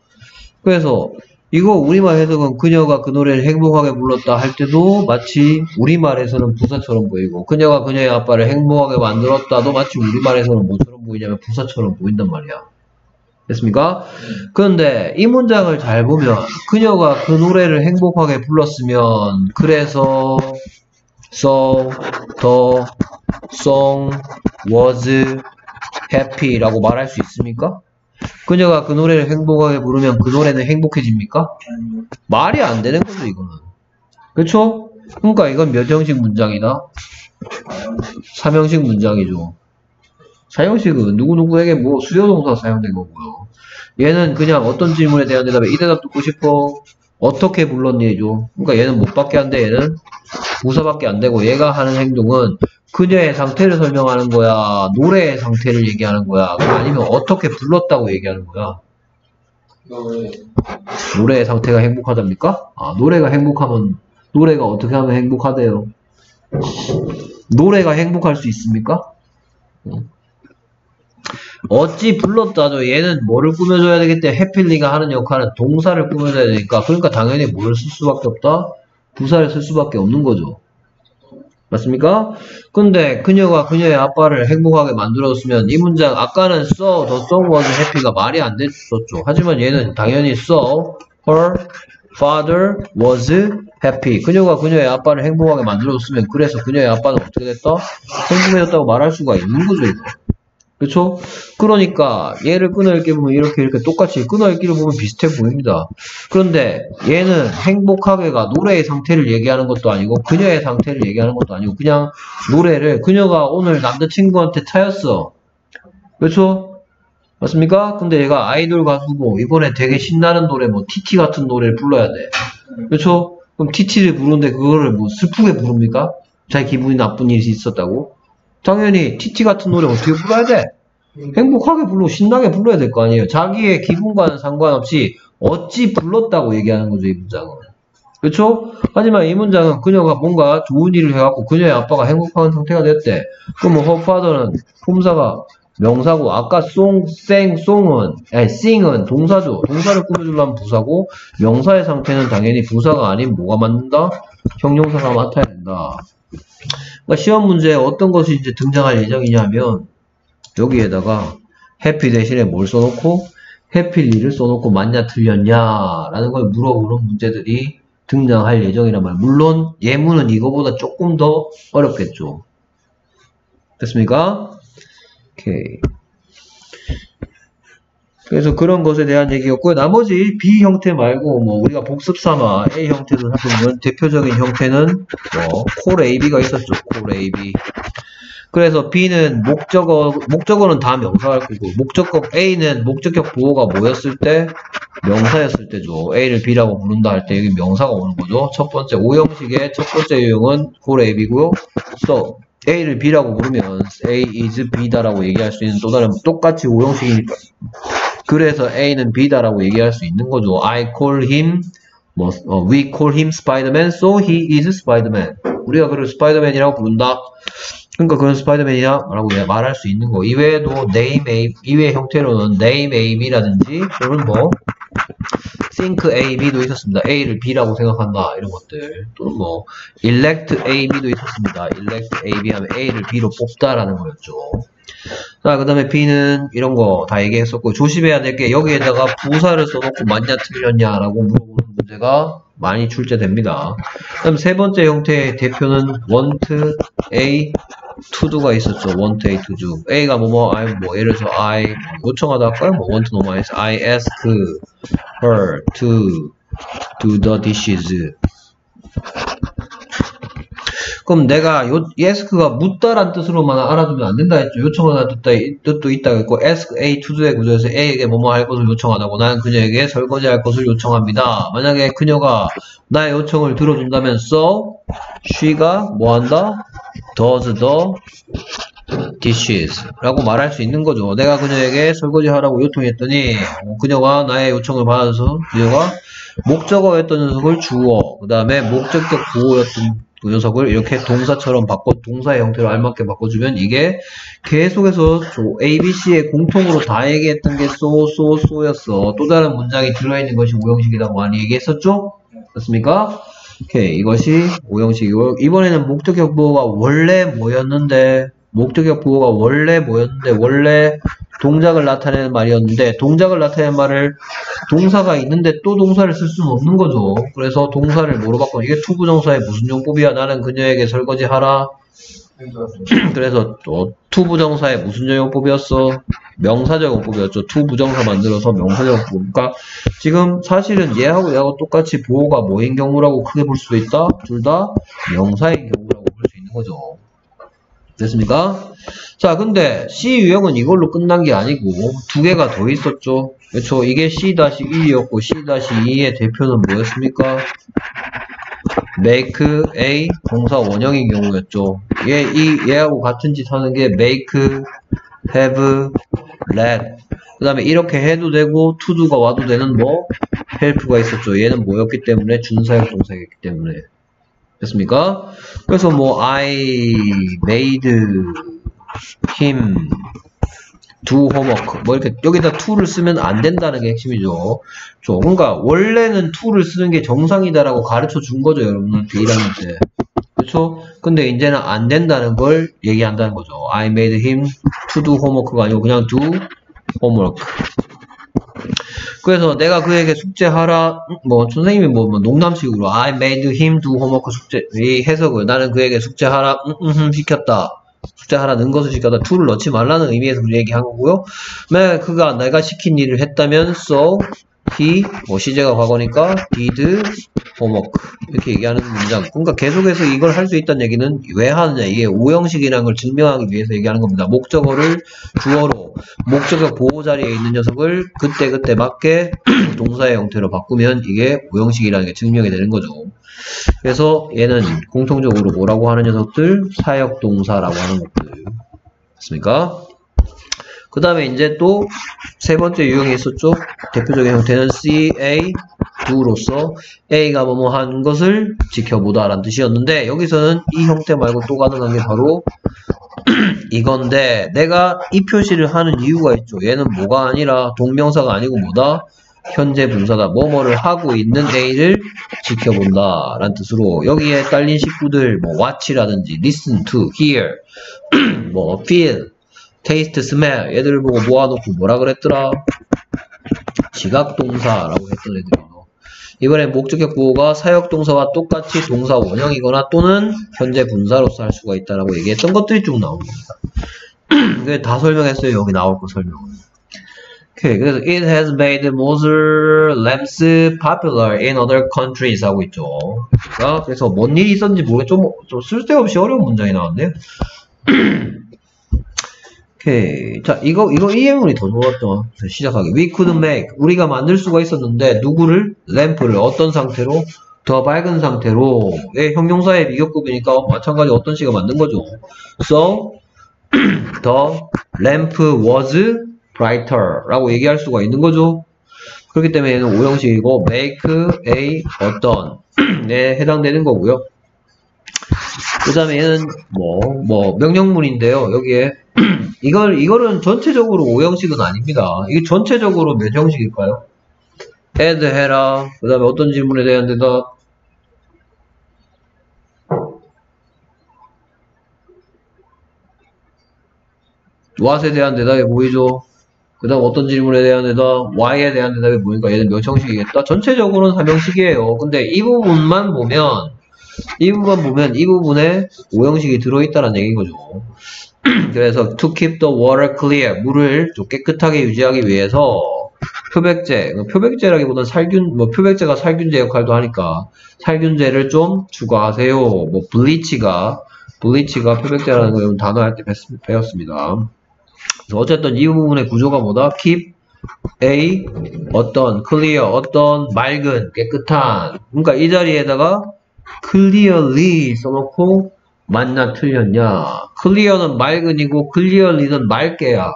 그래서, 이거 우리말 해석은 그녀가 그 노래를 행복하게 불렀다 할 때도 마치 우리말에서는 부사처럼 보이고 그녀가 그녀의 아빠를 행복하게 만들었다도 마치 우리말에서는 뭐처럼 보이냐면 부사처럼 보인단 말이야. 됐습니까? 그런데 이 문장을 잘 보면 그녀가 그 노래를 행복하게 불렀으면 그래서 so the song was happy라고 말할 수 있습니까? 그녀가 그 노래를 행복하게 부르면 그 노래는 행복해집니까? 말이 안 되는 거죠, 이거는. 그렇죠? 그러니까 이건 몇 형식 문장이다? 3형식 문장이죠. 4형식은 누구누구에게 뭐 수요동사 사용된 거고요. 얘는 그냥 어떤 질문에 대한 대답에 이 대답 듣고 싶어. 어떻게 불렀니죠. 그러니까 얘는 못 받게 한데 얘는 부사밖에 안 되고 얘가 하는 행동은 그녀의 상태를 설명하는 거야? 노래의 상태를 얘기하는 거야? 아니면 어떻게 불렀다고 얘기하는 거야? 노래. 노래의 상태가 행복하답니까? 아, 노래가 행복하면, 노래가 어떻게 하면 행복하대요? 노래가 행복할 수 있습니까? 응. 어찌 불렀다죠. 얘는 뭐를 꾸며줘야 되겠대? 해필리가 하는 역할은 동사를 꾸며줘야 되니까. 그러니까 당연히 뭐를 쓸 수밖에 없다? 부사를 쓸 수밖에 없는 거죠. 맞습니까? 근데 그녀가 그녀의 아빠를 행복하게 만들었으면 이 문장 아까는 so the song was happy가 말이 안 됐었죠. 하지만 얘는 당연히 so her father was happy. 그녀가 그녀의 아빠를 행복하게 만들었으면 그래서 그녀의 아빠는 어떻게 됐다? 행복해졌다고 말할 수가 있는 거죠, 이거. 그렇죠? 그러니까 얘를 끊어읽기 보면 이렇게 이렇게 똑같이 끊어읽기를 보면 비슷해 보입니다. 그런데 얘는 행복하게가 노래의 상태를 얘기하는 것도 아니고 그녀의 상태를 얘기하는 것도 아니고 그냥 노래를 그녀가 오늘 남자친구한테 차였어. 그렇죠? 맞습니까? 근데 얘가 아이돌 가수고 이번에 되게 신나는 노래 뭐 TT 같은 노래를 불러야 돼. 그렇죠? 그럼 TT를 부르는데 그거를 뭐 슬프게 부릅니까? 자기 기분이 나쁜 일이 있었다고? 당연히 TT 같은 노래 어떻게 불러야 돼? 행복하게 불러, 신나게 불러야 될 거 아니에요. 자기의 기분과는 상관없이 어찌 불렀다고 얘기하는 거죠, 이 문장은. 그렇죠? 하지만 이 문장은 그녀가 뭔가 좋은 일을 해갖고 그녀의 아빠가 행복한 상태가 됐대. 그러면 her father는 품사가 명사고 아까 song, sang, song은 아니 sing은 동사죠. 동사를 꾸며주려면 부사고 명사의 상태는 당연히 부사가 아닌 뭐가 맞는다? 형용사가 맡아야 된다. 그러니까 시험 문제에 어떤 것이 이제 등장할 예정이냐면 여기에다가 해피 대신에 뭘 써놓고 해피리를 써놓고 맞냐 틀렸냐 라는 걸 물어보는 문제들이 등장할 예정이란 말. 물론 예문은 이거보다 조금 더 어렵겠죠. 됐습니까? 오케이. 그래서 그런 것에 대한 얘기였고요. 나머지 B 형태 말고 뭐 우리가 복습 삼아 A 형태를 살펴보면 대표적인 형태는 뭐 콜 AB가 있었죠. 콜 AB. 그래서 B는 목적어 목적어는 다 명사할 거고 목적어 A는 목적격 보호가 뭐였을 때 명사였을 때죠. A를 B라고 부른다 할 때 여기 명사가 오는 거죠. 첫 번째 오형식의 첫 번째 유형은 콜 AB고요. So A를 B라고 부르면 A is B다라고 얘기할 수 있는 또 다른 똑같이 오형식이니까 그래서 A는 B다라고 얘기할 수 있는 거죠. I call him, 뭐, 어, we call him Spider-Man, so he is Spider-Man. 우리가 그를 스파이더맨이라고 부른다. 그러니까 그런 스파이더맨이야 라고 말할 수 있는 거. 이외에도 name A, 이외 형태로는 name AB라든지 또는 뭐 think A, B도 있었습니다. A를 B라고 생각한다 이런 것들. 또는 뭐 elect A, B도 있었습니다. elect A, B 하면 A를 B로 뽑다라는 거였죠. 자, 그 다음에 B는 이런 거 다 얘기했었고, 조심해야 될 게 여기에다가 부사를 써놓고 맞냐 틀렸냐라고 물어보는 문제가 많이 출제됩니다. 그 다음 세 번째 형태의 대표는 want A to do가 있었죠. want A to do. A가 뭐뭐, I 뭐, 예를 들어서 I 요청하다 할까요? 뭐 want 노마 해서 I ask her to do the dishes. 그럼 내가 요 ask가 묻다란 뜻으로만 알아두면 안 된다 했죠. 요청하다 뜻다, 뜻도 있다고 했고 ask A to do의 구조에서 A에게 뭐뭐 할 것을 요청하다고 나는 그녀에게 설거지할 것을 요청합니다. 만약에 그녀가 나의 요청을 들어준다면 so she가 뭐 한다? does the dishes 라고 말할 수 있는 거죠. 내가 그녀에게 설거지 하라고 요청했더니 어, 그녀가 나의 요청을 받아서 그녀가 목적어였던 녀석을 주어 그 다음에 목적격 보호였던 그 녀석을 이렇게 동사처럼 바꿔 동사의 형태로 알맞게 바꿔주면 이게 계속해서 A, B, C의 공통으로 다 얘기했던 게 so, so, so였어. 또 다른 문장이 들어있는 것이 오형식이라고 많이 얘기했었죠? 그렇습니까? 오케이 이것이 오형식이고 이번에는 목적격 보호가 원래 뭐였는데 목적격 보호가 원래 뭐였는데 원래 동작을 나타내는 말이었는데 동작을 나타내는 말을 동사가 있는데 또 동사를 쓸 수는 없는 거죠. 그래서 동사를 뭐로 바꿔? 이게 투부정사의 무슨 용법이야? 나는 그녀에게 설거지 하라. <clears throat> 그래서 또 투부정사의 무슨 용법이었어? 명사적 용법이었죠. 투부정사 만들어서 명사적 용법. 그러니까 지금 사실은 얘하고 얘하고 똑같이 보어가 뭐인 경우라고 크게 볼 수도 있다. 둘 다 명사인 경우라고 볼 수 있는 거죠. 됐습니까? 자, 근데 C 유형은 이걸로 끝난 게 아니고 두 개가 더 있었죠. 그렇죠? 이게 C-1이었고 C-2의 대표는 뭐였습니까? make a 동사 원형인 경우였죠. 얘, 이, 얘하고 같은 짓 하는 게 make, have, let. 그 다음에 이렇게 해도 되고 to do가 와도 되는 뭐 help가 있었죠. 얘는 뭐였기 때문에 준사역 동사였기 때문에. 됐습니까? 그래서 뭐 I made him do homework 뭐 이렇게 여기다 to를 쓰면 안 된다는 게 핵심이죠. 저 그러니까 원래는 to를 쓰는 게 정상이다라고 가르쳐 준 거죠, 여러분한테 1학년 때. 그렇죠? 근데 이제는 안 된다는 걸 얘기한다는 거죠. I made him to do homework가 아니고 그냥 do homework. 그래서 내가 그에게 숙제하라 뭐 선생님이 뭐, 뭐 농담식으로 I made him do homework 숙제. 이 해석을 나는 그에게 숙제하라 음, 음, 음, 시켰다. 숙제하라 는 것을 시켰다. to를 넣지 말라는 의미에서 그 얘기한 거고요. 만약 그가 내가 시킨 일을 했다면 so he 뭐 시제가 과거니까 did homework. 이렇게 얘기하는 문장. 그러니까 계속해서 이걸 할 수 있다는 얘기는 왜 하느냐. 이게 오형식이라는 걸 증명하기 위해서 얘기하는 겁니다. 목적어를 주어로 목적어 보호 자리에 있는 녀석을 그때그때 맞게 <clears throat> 동사의 형태로 바꾸면 이게 오형식이라는 게 증명이 되는 거죠. 그래서 얘는 공통적으로 뭐라고 하는 녀석들? 사역동사라고 하는 것들. 맞습니까? 그 다음에 이제 또 세 번째 유형이 있었죠. 대표적인 형태는 CA do로서 A가 뭐뭐 한 것을 지켜보다 라는 뜻이었는데 여기서는 이 형태 말고 또 가능한 게 바로 <clears throat> 이건데 내가 이 표시를 하는 이유가 있죠. 얘는 뭐가 아니라 동명사가 아니고 뭐다? 현재 분사다. 뭐뭐를 하고 있는 A를 지켜본다 라는 뜻으로 여기에 딸린 식구들 뭐 watch라든지 listen to, hear, <clears throat> 뭐 feel 테이스트, 스멜 얘들을 보고 모아놓고 뭐라 그랬더라? 지각동사라고 했던 애들이요. 이번에 목적격 보호가 사역동사와 똑같이 동사 원형이거나 또는 현재 분사로서 할 수가 있다라고 얘기했던 것들이 쭉 나온 겁니다. <clears throat> 다 설명했어요. 여기 나올 거 설명은. 오케이. 그래서 it has made Moser lamps popular in other countries 하고 있죠. 그러니까 그래서 뭔 일이 있었는지 모르겠 좀, 좀 쓸데없이 어려운 문장이 나왔네요. <clears throat> 오케이. 자, 이거, 이거 이 예문이 더 좋았죠. 시작하기. We could make. 우리가 만들 수가 있었는데, 누구를? 램프를 어떤 상태로? 더 밝은 상태로. 예, 형용사의 비교급이니까 마찬가지 어떤 시가 만든 거죠. So, <clears throat> the lamp was brighter 라고 얘기할 수가 있는 거죠. 그렇기 때문에 얘는 오형식이고, make a 어떤. <clears throat> 에 해당되는 거고요. 그 다음에 얘는 뭐, 뭐, 명령문인데요. 여기에 <clears throat> 이걸, 이거는 전체적으로 오형식은 아닙니다. 이게 전체적으로 몇 형식일까요? add 해라. 그 다음에 어떤 질문에 대한 대답? what에 대한 대답이 보이죠? 그 다음 어떤 질문에 대한 대답? why에 대한 대답이 보니까 얘는 몇 형식이겠다? 전체적으로는 3형식이에요. 근데 이 부분만 보면 이 부분 보면 이 부분에 오형식이 들어있다는 얘기인 거죠. <clears throat> 그래서 to keep the water clear 물을 좀 깨끗하게 유지하기 위해서 표백제 표백제라기보다는 살균 뭐 표백제가 살균제 역할도 하니까 살균제를 좀 추가하세요. 뭐 블리치가 bleach가 표백제라는 거 단어 할 때 배웠습니다. 그래서 어쨌든 이 부분의 구조가 뭐다? keep a 어떤 clear 어떤 맑은 깨끗한 그러니까 이 자리에다가 clearly 써놓고 맞나 틀렸냐? clear는 맑은이고 clearly는 맑게야.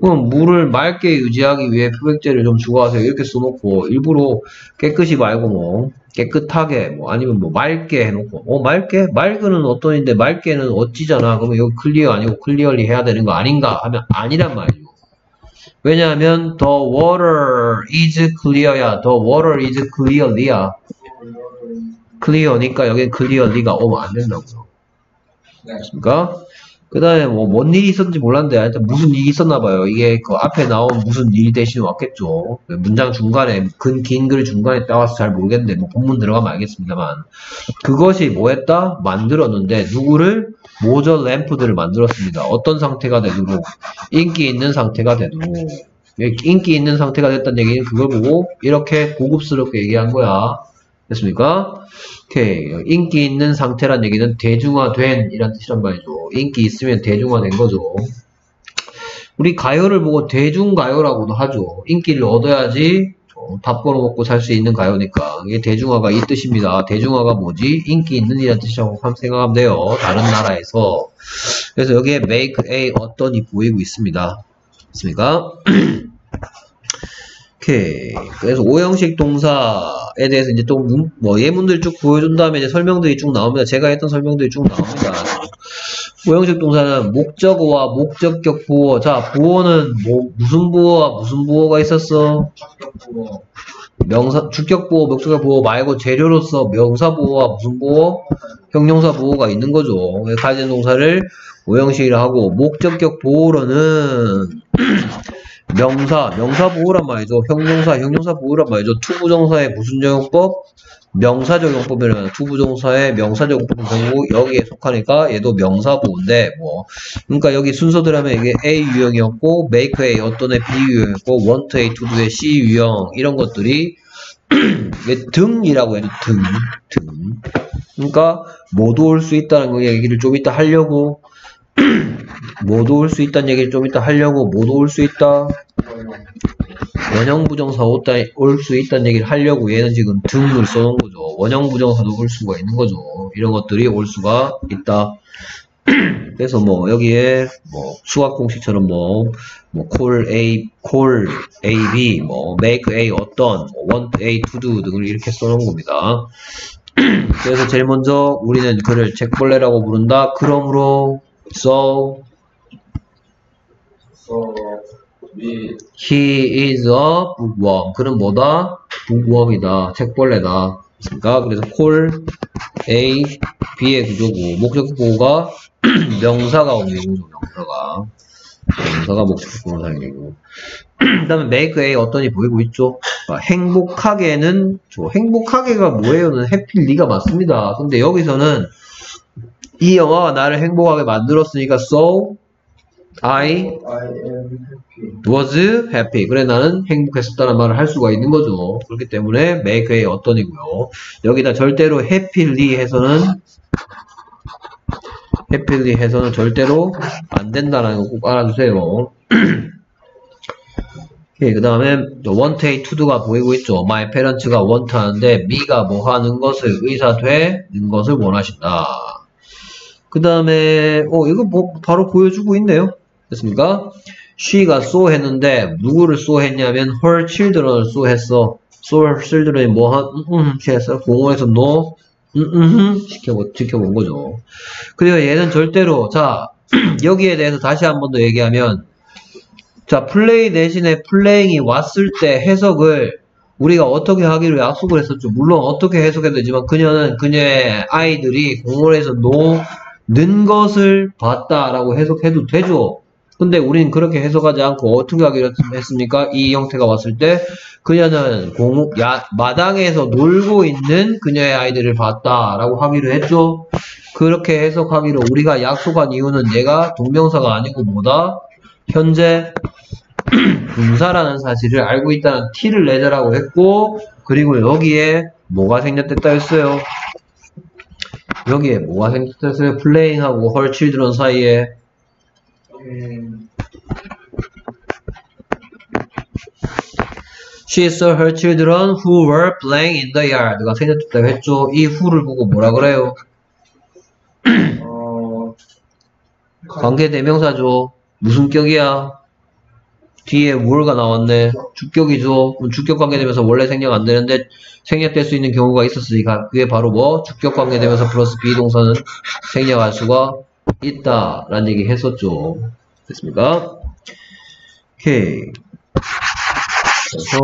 그럼 물을 맑게 유지하기 위해 표백제를 좀 추가하세요. 이렇게 써놓고 일부러 깨끗이 말고 뭐 깨끗하게 뭐 아니면 뭐 맑게 해놓고. 어 맑게? 맑은은 어떤인데 맑게는 어찌잖아. 그러면 여기 clear 아니고 clearly 해야 되는 거 아닌가 하면 아니란 말이죠. 왜냐하면 the water is clear야. the water is clearly야 클리어니까 여기 클리어리가 오면 안 된다고요. 네. 그러니까 그 다음에 뭐 뭔 일이 있었는지 몰랐는데 하여튼 무슨 일이 있었나 봐요. 이게 그 앞에 나온 무슨 일이 대신 왔겠죠. 문장 중간에 근 긴 글 중간에 따와서 잘 모르겠는데 뭐 본문 들어가면 알겠습니다만 그것이 뭐했다? 만들었는데 누구를 모저 램프들을 만들었습니다. 어떤 상태가 되도록 인기 있는 상태가 되도록 인기 있는 상태가 됐다는 얘기는 그걸 보고 이렇게 고급스럽게 얘기한 거야. 됐습니까? 오케이. 인기 있는 상태란 얘기는 대중화된 이란 뜻이란 말이죠. 인기 있으면 대중화된 거죠. 우리 가요를 보고 대중가요라고도 하죠. 인기를 얻어야지 밥 벌어 먹고 살 수 있는 가요니까 이게 대중화가 이 뜻입니다. 대중화가 뭐지? 인기 있는 이란 뜻이라고 생각하면 돼요. 다른 나라에서. 그래서 여기에 make a 어떤이 보이고 있습니다. 됐습니까? <clears throat> 오케이. 그래서 오형식 동사 에 대해서 이제 또뭐 예문들 쭉 보여준 다음에 이제 설명들이 쭉 나옵니다. 제가 했던 설명들이 쭉 나옵니다. 오형식 동사는 목적어와 목적격 부어. 자, 부어는 뭐 무슨 부어와 무슨 부어가 있었어? 뭐, 명사 주격 부어, 목적격 부어 말고 재료로서 명사 부어와 무슨 부어? 형용사 보어가 있는 거죠. 가진 동사를 오형식이라 하고 목적격 보어로는 명사, 명사 보어란 말이죠. 형용사, 형용사 보어란 말이죠. 투부정사의 무슨 적 용법? 명사적 용법이라면 투부정사의 명사적 용법 경우 여기에 속하니까 얘도 명사 보어인데 뭐 그러니까 여기 순서들 하면 이게 A 유형이었고 make A 어떤 애 B 유형이었고 want A to do의 C 유형 이런 것들이 <clears throat> 등이라고 해도 등, 등. 그러니까 모두 올 수 있다는 거 얘기를 좀 이따 하려고 <clears throat> 모두 올수 있다는 얘기를 좀 이따 하려고 모두 올수 있다. 원형 부정사 올 수 있다는 얘기를 하려고 얘는 지금 등을 써놓은 거죠. 원형 부정사도 올 수가 있는 거죠. 이런 것들이 올 수가 있다. <clears throat> 그래서 뭐 여기에 뭐 수학 공식처럼 뭐, 뭐 A, call A, B, 뭐 make A 어떤, 뭐 want A to do 등을 이렇게 써놓은 겁니다. <clears throat> 그래서 제일 먼저 우리는 그를 잭벌레라고 부른다. 그러므로 so he is a bookworm. 그는 뭐다? bookworm이다. 책벌레다. 그러니까 그래서 call A, B의 구조고 목적 보호가 <clears throat> 명사가 오는 거죠. 명사가 명사가 목적 보호가 생기고 그 다음에 make A 어떤이 보이고 있죠? 아, 행복하게는 저 행복하게가 뭐예요는 해필리가 맞습니다. 근데 여기서는 이 영화가 나를 행복하게 만들었으니까 so I was happy. 그래 나는 행복했었다는 말을 할 수가 있는 거죠. 그렇기 때문에 make의 어떤이고요. 여기다 절대로 happily 해서는 happily 해서는 절대로 안 된다는 거 꼭 알아두세요. <clears throat> 그 다음에 want, to do가 보이고 있죠. my parents가 want 하는데 me가 뭐 하는 것을 의사 되는 것을 원하신다. 그 다음에 어 이거 뭐 바로 보여주고 있네요. 됐습니까? she가 so 했는데 누구를 so 했냐면 her children을 so 했어. so her children이 뭐 한, 음, 음, 했어. 공원에서 no, 음, 음, 음, 지켜보, 지켜본 거죠. 그리고 얘는 절대로, 자, <clears throat> 여기에 대해서 다시 한 번 더 얘기하면, 자, 플레이 대신에 플레잉이 왔을 때 해석을 우리가 어떻게 하기로 약속을 했었죠. 물론 어떻게 해석해도 되지만 그녀는 그녀의 아이들이 공원에서 노는 것을 봤다 라고 해석해도 되죠. 근데 우리는 그렇게 해석하지 않고 어떻게 하기로 했습니까? 이 형태가 왔을 때 그녀는 공, 야, 마당에서 놀고 있는 그녀의 아이들을 봤다라고 하기로 했죠. 그렇게 해석하기로 우리가 약속한 이유는 얘가 동명사가 아니고 뭐다? 현재 <clears throat> 분사라는 사실을 알고 있다는 티를 내자라고 했고 그리고 여기에 뭐가 생략됐다 했어요? 여기에 뭐가 했어요? 플레잉하고 헐 칠드런 사이에 She saw her children who were playing in the yard가 생략됐다고 했죠. 이 who를 보고 뭐라 그래요? 어, 관계 대명사죠. 무슨 격이야? 뒤에 뭘가 나왔네. 주격이죠. 주격 관계대명사 원래 생략 안 되는데 생략될 수 있는 경우가 있었으니까 그게 바로 뭐 주격 관계대명사 플러스 비동사는 생략할 수가 있다 라는 얘기 했었죠. 됐습니까? 오케이. 그래서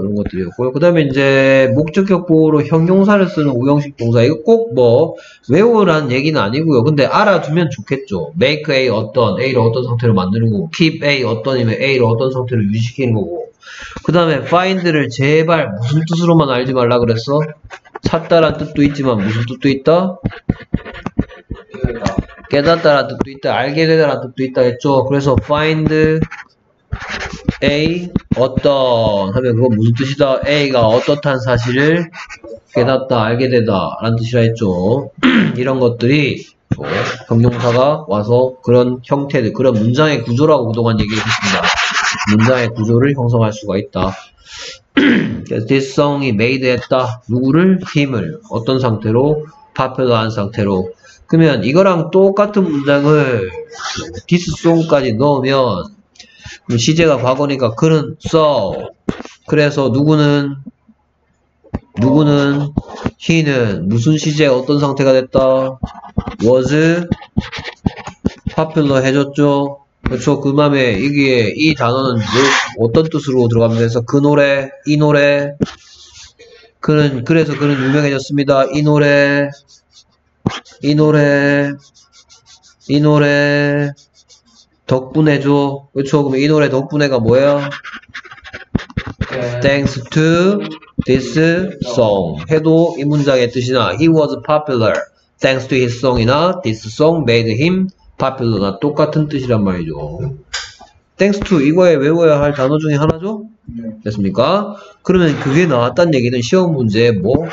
이런 것들이었고요. 그 다음에 이제 목적격 보호로 형용사를 쓰는 오형식 동사 이거 꼭 뭐 외우라는 얘기는 아니고요. 근데 알아두면 좋겠죠. make A 어떤 A를 어떤 상태로 만드는 거고 keep A 어떤이면 A를 어떤 상태로 유지시키는 거고 그 다음에 find를 제발 무슨 뜻으로만 알지 말라 그랬어? 찾다란 뜻도 있지만 무슨 뜻도 있다? 깨닫다란 뜻도 있다, 알게 되다란 뜻도 있다 했죠. 그래서 find A 어떤 하면 그건 무슨 뜻이다? A가 어떻단 사실을 깨닫다, 알게 되다 라는 뜻이라 했죠. <clears throat> 이런 것들이 뭐 형용사가 와서 그런 형태들, 그런 문장의 구조라고 그동안 얘기했습니다. 문장의 구조를 형성할 수가 있다. <clears throat> 그래서 this song이 made 했다. 누구를? 힘을. 어떤 상태로? popular한 상태로. 그러면 이거랑 똑같은 문장을 song까지 넣으면 시제가 과거니까 그는 so. 그래서 누구는 누구는 he는 무슨 시제 어떤 상태가 됐다? was popular 해줬죠. 그렇죠. 그 다음에 이게 이 단어는 뭐- 어떤 뜻으로 들어가면 돼서 그 노래, 이 노래. 그는 그래서 그는 유명해졌습니다. 이 노래, 이 노래, 이 노래 덕분에죠. 그렇죠. 그럼 이 노래 덕분에가 뭐야? Thanks to this song. 해도 이 문장의 뜻이나 he was popular. Thanks to his song이나 this song made him popular나 똑같은 뜻이란 말이죠. Thanks to 이거에 외워야 할 단어 중에 하나죠? 네. 됐습니까? 그러면 그게 나왔다는 얘기는 시험 문제에 뭐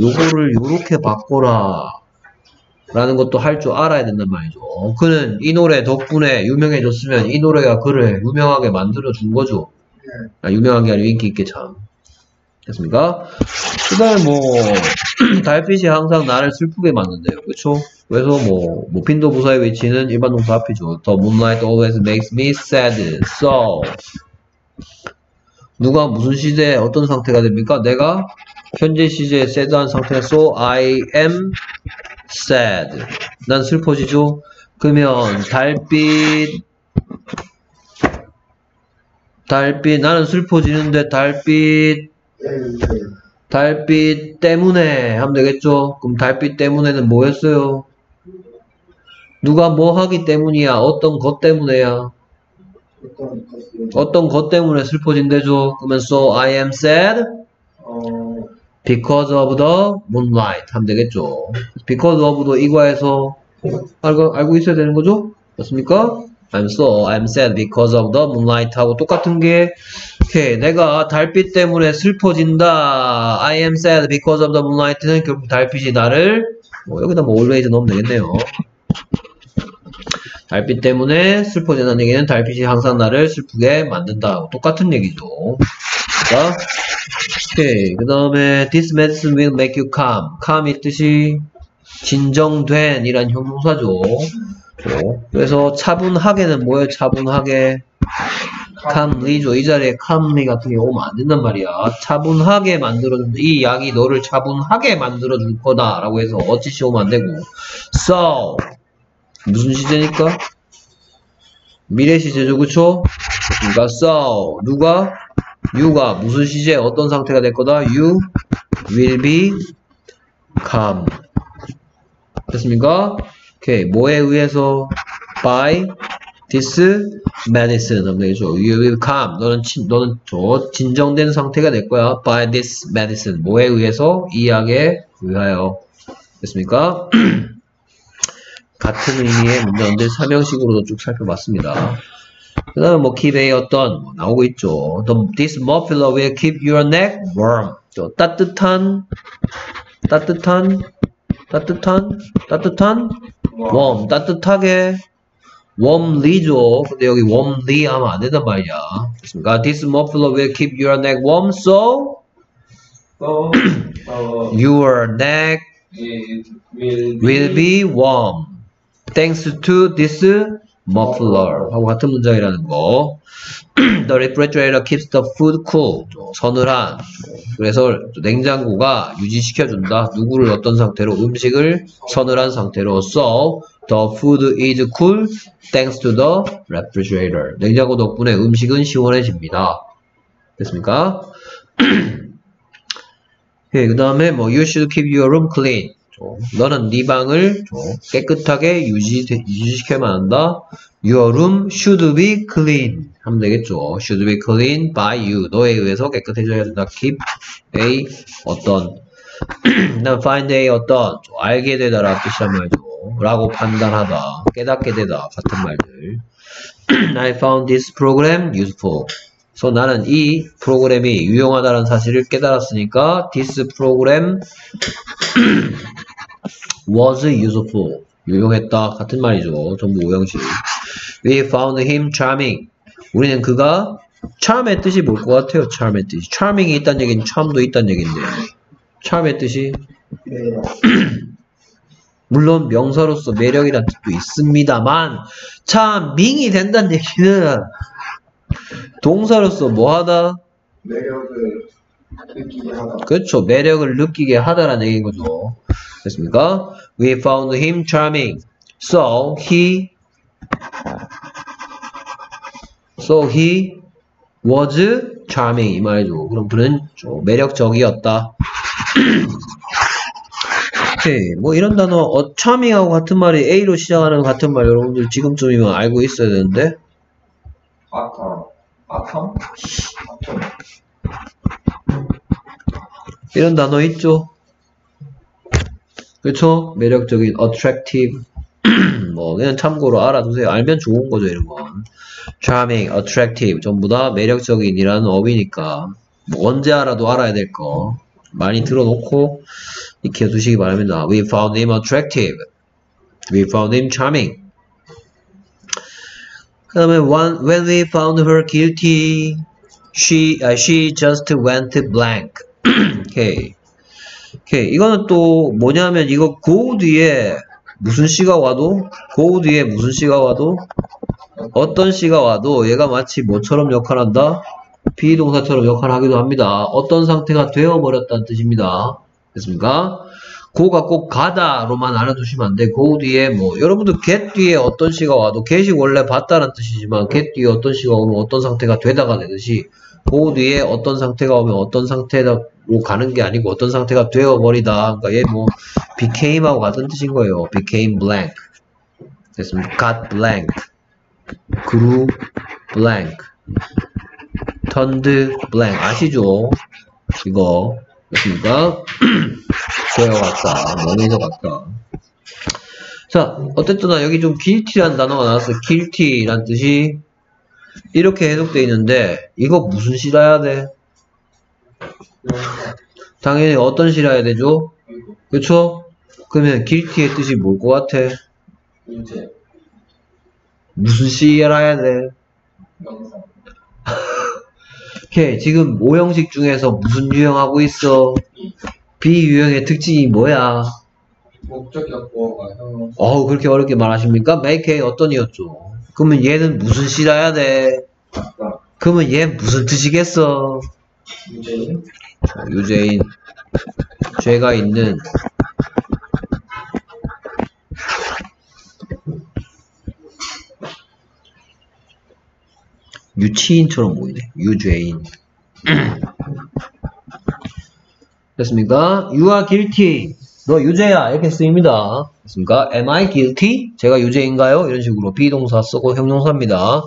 요거를 요렇게 바꿔라 라는 것도 할 줄 알아야 된단 말이죠. 그는 이 노래 덕분에 유명해졌으면 이 노래가 그를 유명하게 만들어 준 거죠. 아, 유명한 게 아니고 인기 있게 참. 됐습니까? 그 다음에 뭐, <clears throat> 달빛이 항상 나를 슬프게 만든대요. 그쵸? 그래서 뭐, 모핀도 부사의 위치는 일반 동사 앞이죠. The moonlight always makes me sad. So. 누가 무슨 시제에 어떤 상태가 됩니까? 내가 현재 시제에 상태가 so I am sad. 난 슬퍼지죠? 그러면 달빛 달빛 나는 슬퍼지는데 달빛 달빛 때문에 하면 되겠죠? 그럼 달빛 때문에는 뭐였어요? 누가 뭐 하기 때문이야? 어떤 것 때문에야? 어떤 것 때문에 슬퍼진대죠? 그러면 so I am sad 어, because of the moonlight 하면 되겠죠? because of도 이과에서 알고, 알고 있어야 되는 거죠? 맞습니까? I'm so, I'm sad because of the moonlight 하고 똑같은 게, 오케이, 내가 달빛 때문에 슬퍼진다. I am sad because of the moonlight는 결국 달빛이 나를, 뭐 여기다 뭐 always 넣으면 되겠네요. 달빛 때문에 슬퍼진다는 얘기는 달빛이 항상 나를 슬프게 만든다. 똑같은 얘기죠. 그러니까, 오케이. 그 다음에, this medicine will make you calm. calm이 뜻이 진정된 이란 형용사죠. 어, 그래서 차분하게는 뭐예요? 차분하게. calmly죠. 이 자리에 calmly 같은 게 오면 안 된단 말이야. 차분하게 만들어준, 이 약이 너를 차분하게 만들어줄 거다. 라고 해서 어찌시 오면 안 되고. So, 무슨 시제니까? 미래 시제죠, 그쵸? 그러니까 so, 누가? You가 무슨 시제, 어떤 상태가 될 거다? you will be calm. 됐습니까? 오케이, 뭐에 의해서? by this medicine 되겠죠. you will calm. 너는, 친, 너는 저 진정된 상태가 될 거야. by this medicine. 뭐에 의해서? 이 약에 의하여. 됐습니까? <clears throat> 같은 의미의 문장들 삼형식으로도 쭉 살펴봤습니다. 그 다음에 뭐 keep a 어떤 뭐 나오고 있죠. The, this muffler will keep your neck warm. 저 따뜻한 따뜻한 따뜻한 따뜻한 warm 따뜻하게 warmly죠. 근데 여기 warmly 하면 안 된단 말이야. 그렇습니까? This muffler will keep your neck warm, so So, <clears throat> uh, your neck it will will be warm. Thanks to this muffler. 하고 같은 문장이라는 거. The refrigerator keeps the food cool. 서늘한. 그래서 냉장고가 유지시켜준다. 누구를 어떤 상태로? 음식을 서늘한 상태로. So, the food is cool thanks to the refrigerator. 냉장고 덕분에 음식은 시원해집니다. 됐습니까? 예, 그 다음에 뭐 you should keep your room clean. 저, 너는 네 방을 저, 깨끗하게 유지, 유지시켜야만 한다. Your room should be clean. 하면 되겠죠. should be clean by you. 너에 의해서 깨끗해져야 된다. keep a 어떤. 난 find a 어떤. 저, 알게 되다라 뜻이란 말이죠. 라고 판단하다. 깨닫게 되다. 같은 말들. I found this program useful. 그래서 나는 이 프로그램이 유용하다는 사실을 깨달았으니까 this program <clears throat> was useful. 유용했다. 같은 말이죠. 전부 오형식. We found him charming. 우리는 그가 charm의 뜻이 뭘 것 같아요? charm의 뜻이. charming이 있다는 얘기는 charm도 있다는 얘기인데. charm의 뜻이 <clears throat> 물론 명사로서 매력이란 뜻도 있습니다만 charming이 된다는 얘기는 동사로서 뭐 하다? 매력을 느끼게 하다. 그렇죠. 매력을 느끼게 하다라는 얘기인 거죠. 됐습니까? We found him charming. So he So he was charming 이 말이죠. 그럼 그는 좀 매력적이었다. 오케이. <clears throat> 뭐 이런 단어 어, charming하고 같은 말이 A로 시작하는 같은 말 여러분들 지금쯤이면 알고 있어야 되는데 아탐. 아탐? 아톰. 이런 단어 있죠? 그렇죠? 매력적인, attractive. <clears throat> 뭐, 그냥 참고로 알아두세요. 알면 좋은 거죠, 이런 건. charming, attractive. 전부 다 매력적인이라는 어휘니까. 뭐 언제 알아도 알아야 될 거. 많이 들어놓고 익혀 두시기 바랍니다. We found him attractive. We found him charming. 그 다음에 when we found her guilty, she, uh, she just went blank. <clears throat> 오케이. 오케이. 이거는 또 뭐냐면 이거 go 뒤에 무슨 시가 와도 go 뒤에 무슨 시가 와도 어떤 시가 와도 얘가 마치 뭐처럼 역할한다? 비동사처럼 역할하기도 합니다. 어떤 상태가 되어버렸다는 뜻입니다. 됐습니까? 고가 꼭 가다로만 알아두시면 안 돼. 고 뒤에 뭐 여러분들 get 뒤에 어떤 시가 와도 get이 원래 봤다는 뜻이지만 get 뒤에 어떤 시가 오면 어떤 상태가 되다가 되듯이 고 뒤에 어떤 상태가 오면 어떤 상태로 가는 게 아니고 어떤 상태가 되어버리다. 그러니까 얘 뭐 became하고 같은 뜻인 거예요. became blank. 됐습니까? got blank. grew blank. turned blank. 아시죠? 이거. 됐습니까? <clears throat> 되어 갔다. 원에서 갔다. 자, 어쨌든 여기 좀 guilty라는 단어가 나왔어요. guilty란 뜻이 이렇게 해석되어 있는데 이거 무슨 시라야 돼? 당연히 어떤 시라야 되죠? 그쵸? 그러면 guilty의 뜻이 뭘 것 같아? 무슨 시라야 돼? <laughs> 오케이 지금 모형식 중에서 무슨 유형하고 있어? 비유형의 특징이 뭐야? 목적격 보어가 형 어우 그렇게 어렵게 말하십니까? make a 어떤 이었죠? 그러면 얘는 무슨 시라야 돼? 그러면 얘 무슨 뜻이겠어? 유재인 유재인 죄가 있는 유치인처럼 보이네 유죄인 <clears throat> 됐습니까? You are guilty 너 유죄야 이렇게 쓰입니다 됐습니까? Am I guilty? 제가 유죄인가요? 이런 식으로 비동사 쓰고 형용사입니다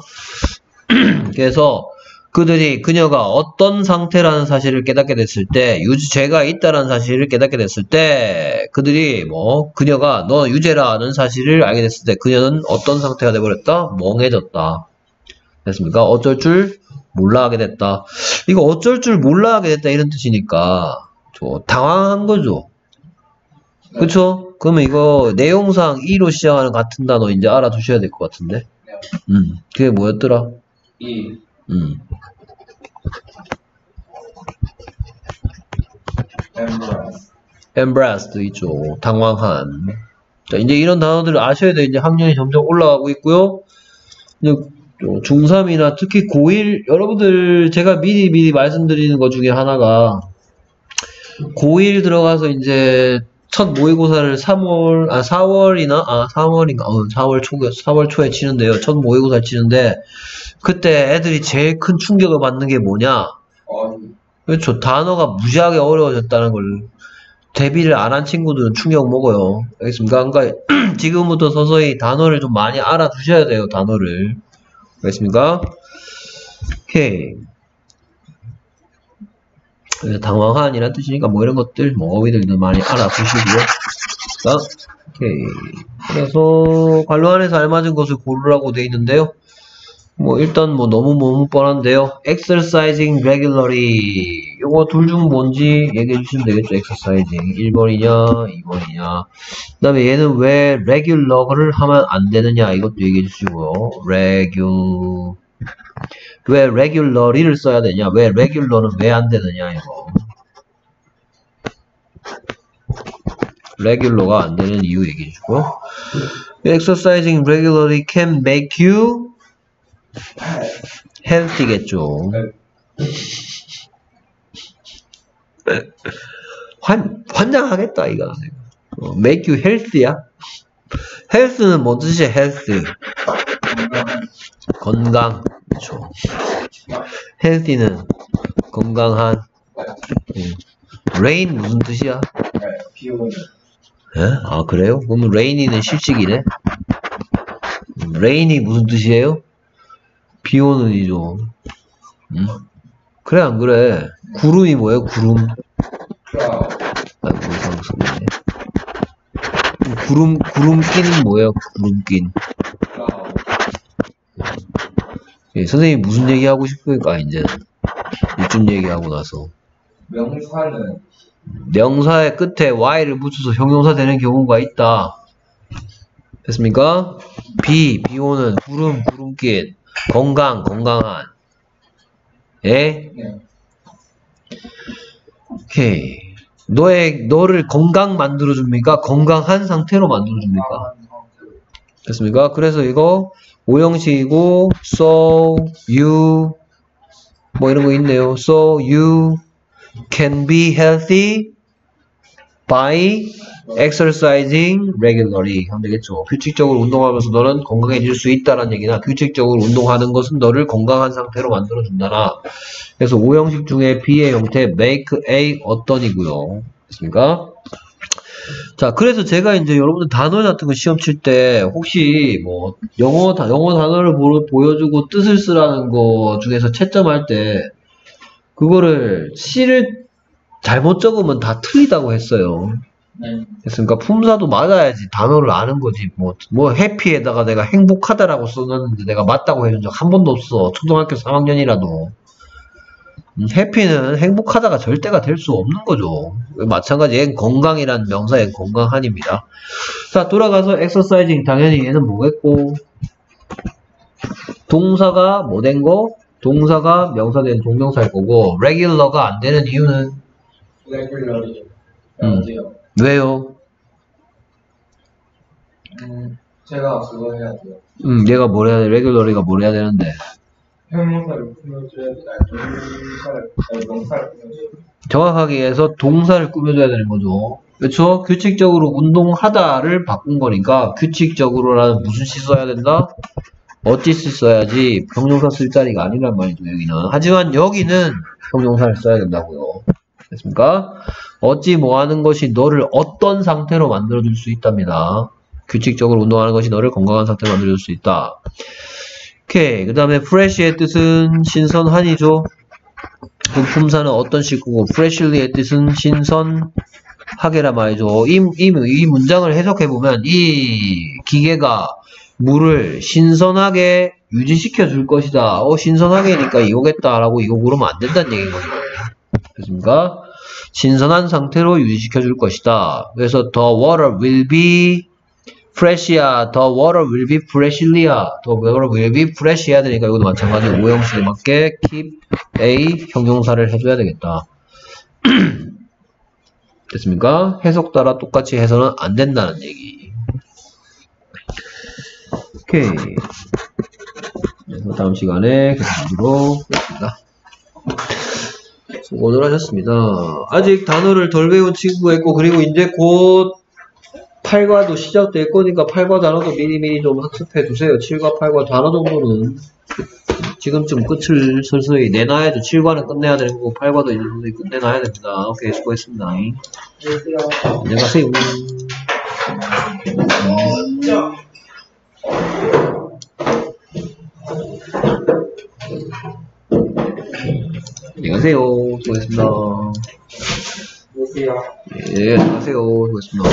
<clears throat> 그래서 그들이 그녀가 어떤 상태라는 사실을 깨닫게 됐을 때 유죄가 있다는 사실을 깨닫게 됐을 때 그들이 뭐 그녀가 너 유죄라는 사실을 알게 됐을 때 그녀는 어떤 상태가 돼버렸다? 멍해졌다. 됐습니까? 어쩔 줄 몰라 하게 됐다. 이거 어쩔 줄 몰라 하게 됐다 이런 뜻이니까 저 당황한 거죠. 그쵸? 그러면 이거 내용상 이로 시작하는 같은 단어 이제 알아두셔야 될 것 같은데. 음, 그게 뭐였더라? 이 음. embarrassed 있죠. 당황한. 자, 이제 이런 단어들을 아셔야 돼. 이제 학년이 점점 올라가고 있고요. 이제 중3이나 특히 고1, 여러분들 제가 미리 미리 말씀드리는 것 중에 하나가 고1 들어가서 이제 첫 모의고사를 3월, 아, 4월이나, 아, 3월인가, 어, 4월 초, 4월 초에 치는데요. 첫 모의고사 치는데, 그때 애들이 제일 큰 충격을 받는 게 뭐냐? 어휘 그렇죠. 단어가 무지하게 어려워졌다는 걸 대비를 안 한 친구들은 충격 먹어요. 알겠습니까? 그러니까 <clears throat> 지금부터 서서히 단어를 좀 많이 알아두셔야 돼요. 단어를. 알겠습니까? 오케이. 그래서 당황한 이란 뜻이니까 뭐 이런 것들 뭐 어휘들도 많이 알아두시고요. 자, 오케이. 그래서 관로 안에서 알맞은 것을 고르라고 돼 있는데요. 뭐 일단 뭐 너무 너무 뻔한데요. exercising regularly 요거 둘 중 뭔지 얘기해 주시면 되겠죠. exercising 1번이냐 2번이냐 그 다음에 얘는 왜 regular을 하면 안 되느냐 이것도 얘기해 주시고요. regular 왜 regularly를 써야 되냐 왜 regular는 왜 안 되느냐 이거 regular가 안 되는 이유 얘기해 주고 exercising regularly can make you healthy겠죠. 환, 환장하겠다, 이거. 어, make you healthy야? health는 뭔 뜻이야, health? 건강. 그렇죠. healthy는 건강한. 음. rain 무슨 뜻이야? 비 오는 에? 아, 그래요? 그러면 rain이는 실직이네? 음, rain이 무슨 뜻이에요? 비 오는 이죠. 음? 그래, 안 그래? 구름이 뭐예요? 구름. 아이고, 상승이네. 구름, 구름끼는 뭐예요? 구름낀. 예, 선생님이 무슨 얘기하고 싶으니까, 이제. 이쯤 얘기하고 나서. 명사는 명사의 끝에 y를 붙여서 형용사 되는 경우가 있다. 됐습니까? 비, 비 오는, 구름, 구름낀, 건강, 건강한. 예? 네. 오케이. 너의, 너를 건강 만들어줍니까? 건강한 상태로 만들어줍니까? 됐습니까? 그래서 이거 오형식이고 so you 뭐 이런 거 있네요. So you can be healthy by exercising regularly 하면 되겠죠. 규칙적으로 운동하면서 너는 건강해질 수 있다라는 얘기나 규칙적으로 운동하는 것은 너를 건강한 상태로 만들어준다나 그래서 오형식 중에 B의 형태 make A 어떤이고요. 됐습니까? 자, 그래서 제가 이제 여러분들 단어 같은 거 시험 칠 때 혹시 뭐 영어 다- 영어 단어를 보, 보여주고 뜻을 쓰라는 거 중에서 채점할 때 그거를 C를 잘못 적으면 다 틀리다고 했어요. 네. 됐습니까? 품사도 맞아야지 단어를 아는 거지. 뭐, 뭐, 해피에다가 내가 행복하다라고 써놨는데 내가 맞다고 해준 적 한 번도 없어. 초등학교 3학년이라도. 음, 해피는 행복하다가 절대가 될 수 없는 거죠. 마찬가지, 얜 건강이란 명사, 얜 건강한입니다. 자, 돌아가서 엑서사이징. 당연히 얘는 뭐겠고, 동사가 뭐 된 거? 동사가 명사 된 동명사일 거고, regular가 안 되는 이유는 레귤러리. 음. 왜요? 음, 제가 그거 해야 돼요. 음, 얘가 뭘 해야 돼? 레귤러리가 뭘 해야 되는데. 정확하게 해서 동사를 꾸며줘야 되는 거죠. 그렇죠? 규칙적으로 운동하다를 바꾼 거니까 규칙적으로라는 무슨 시 써야 된다? 어찌 시 써야지 형용사 쓸 자리가 아니란 말이죠 여기는. 하지만 여기는 형용사를 써야 된다고요. 됐습니까? 어찌 뭐 하는 것이 너를 어떤 상태로 만들어줄 수 있답니다. 규칙적으로 운동하는 것이 너를 건강한 상태로 만들어줄 수 있다. 오케이. 그 다음에 fresh의 뜻은 신선한이죠. 그 품사는 어떤 식구고 freshly의 뜻은 신선하게란 말이죠. 이, 이, 이 문장을 해석해보면 이 기계가 물을 신선하게 유지시켜 줄 것이다. 어, 신선하게니까 이거겠다라고 이거 물으면 안 된다는 얘기인 거죠. 됐습니까? 신선한 상태로 유지시켜 줄 것이다. 그래서 the water will be fresh야, the water will be freshly야, the water will be fresh 해야 되니까 이것도 마찬가지로 오형식에 맞게 keep a 형용사를 해줘야 되겠다. <clears throat> 됐습니까? 해석 따라 똑같이 해서는 안 된다는 얘기. 오케이. 그래서 다음 시간에 계속하도록 하겠습니다. 수고들 하셨습니다. 아직 단어를 덜 배운 친구가 있고, 그리고 이제 곧 8과도 시작될 거니까 8과 단어도 미리미리 좀 학습해 두세요. 7과 8과 단어 정도는 지금쯤 끝을 슬슬 내놔야죠. 7과는 끝내야 되는 거고 8과도 이제 슬슬 끝내놔야 됩니다. 오케이 수고했습니다. 안녕하세요. 안녕하세요. 수고했습니다. 보세요. 예, 안녕하세요. 수고했습니다.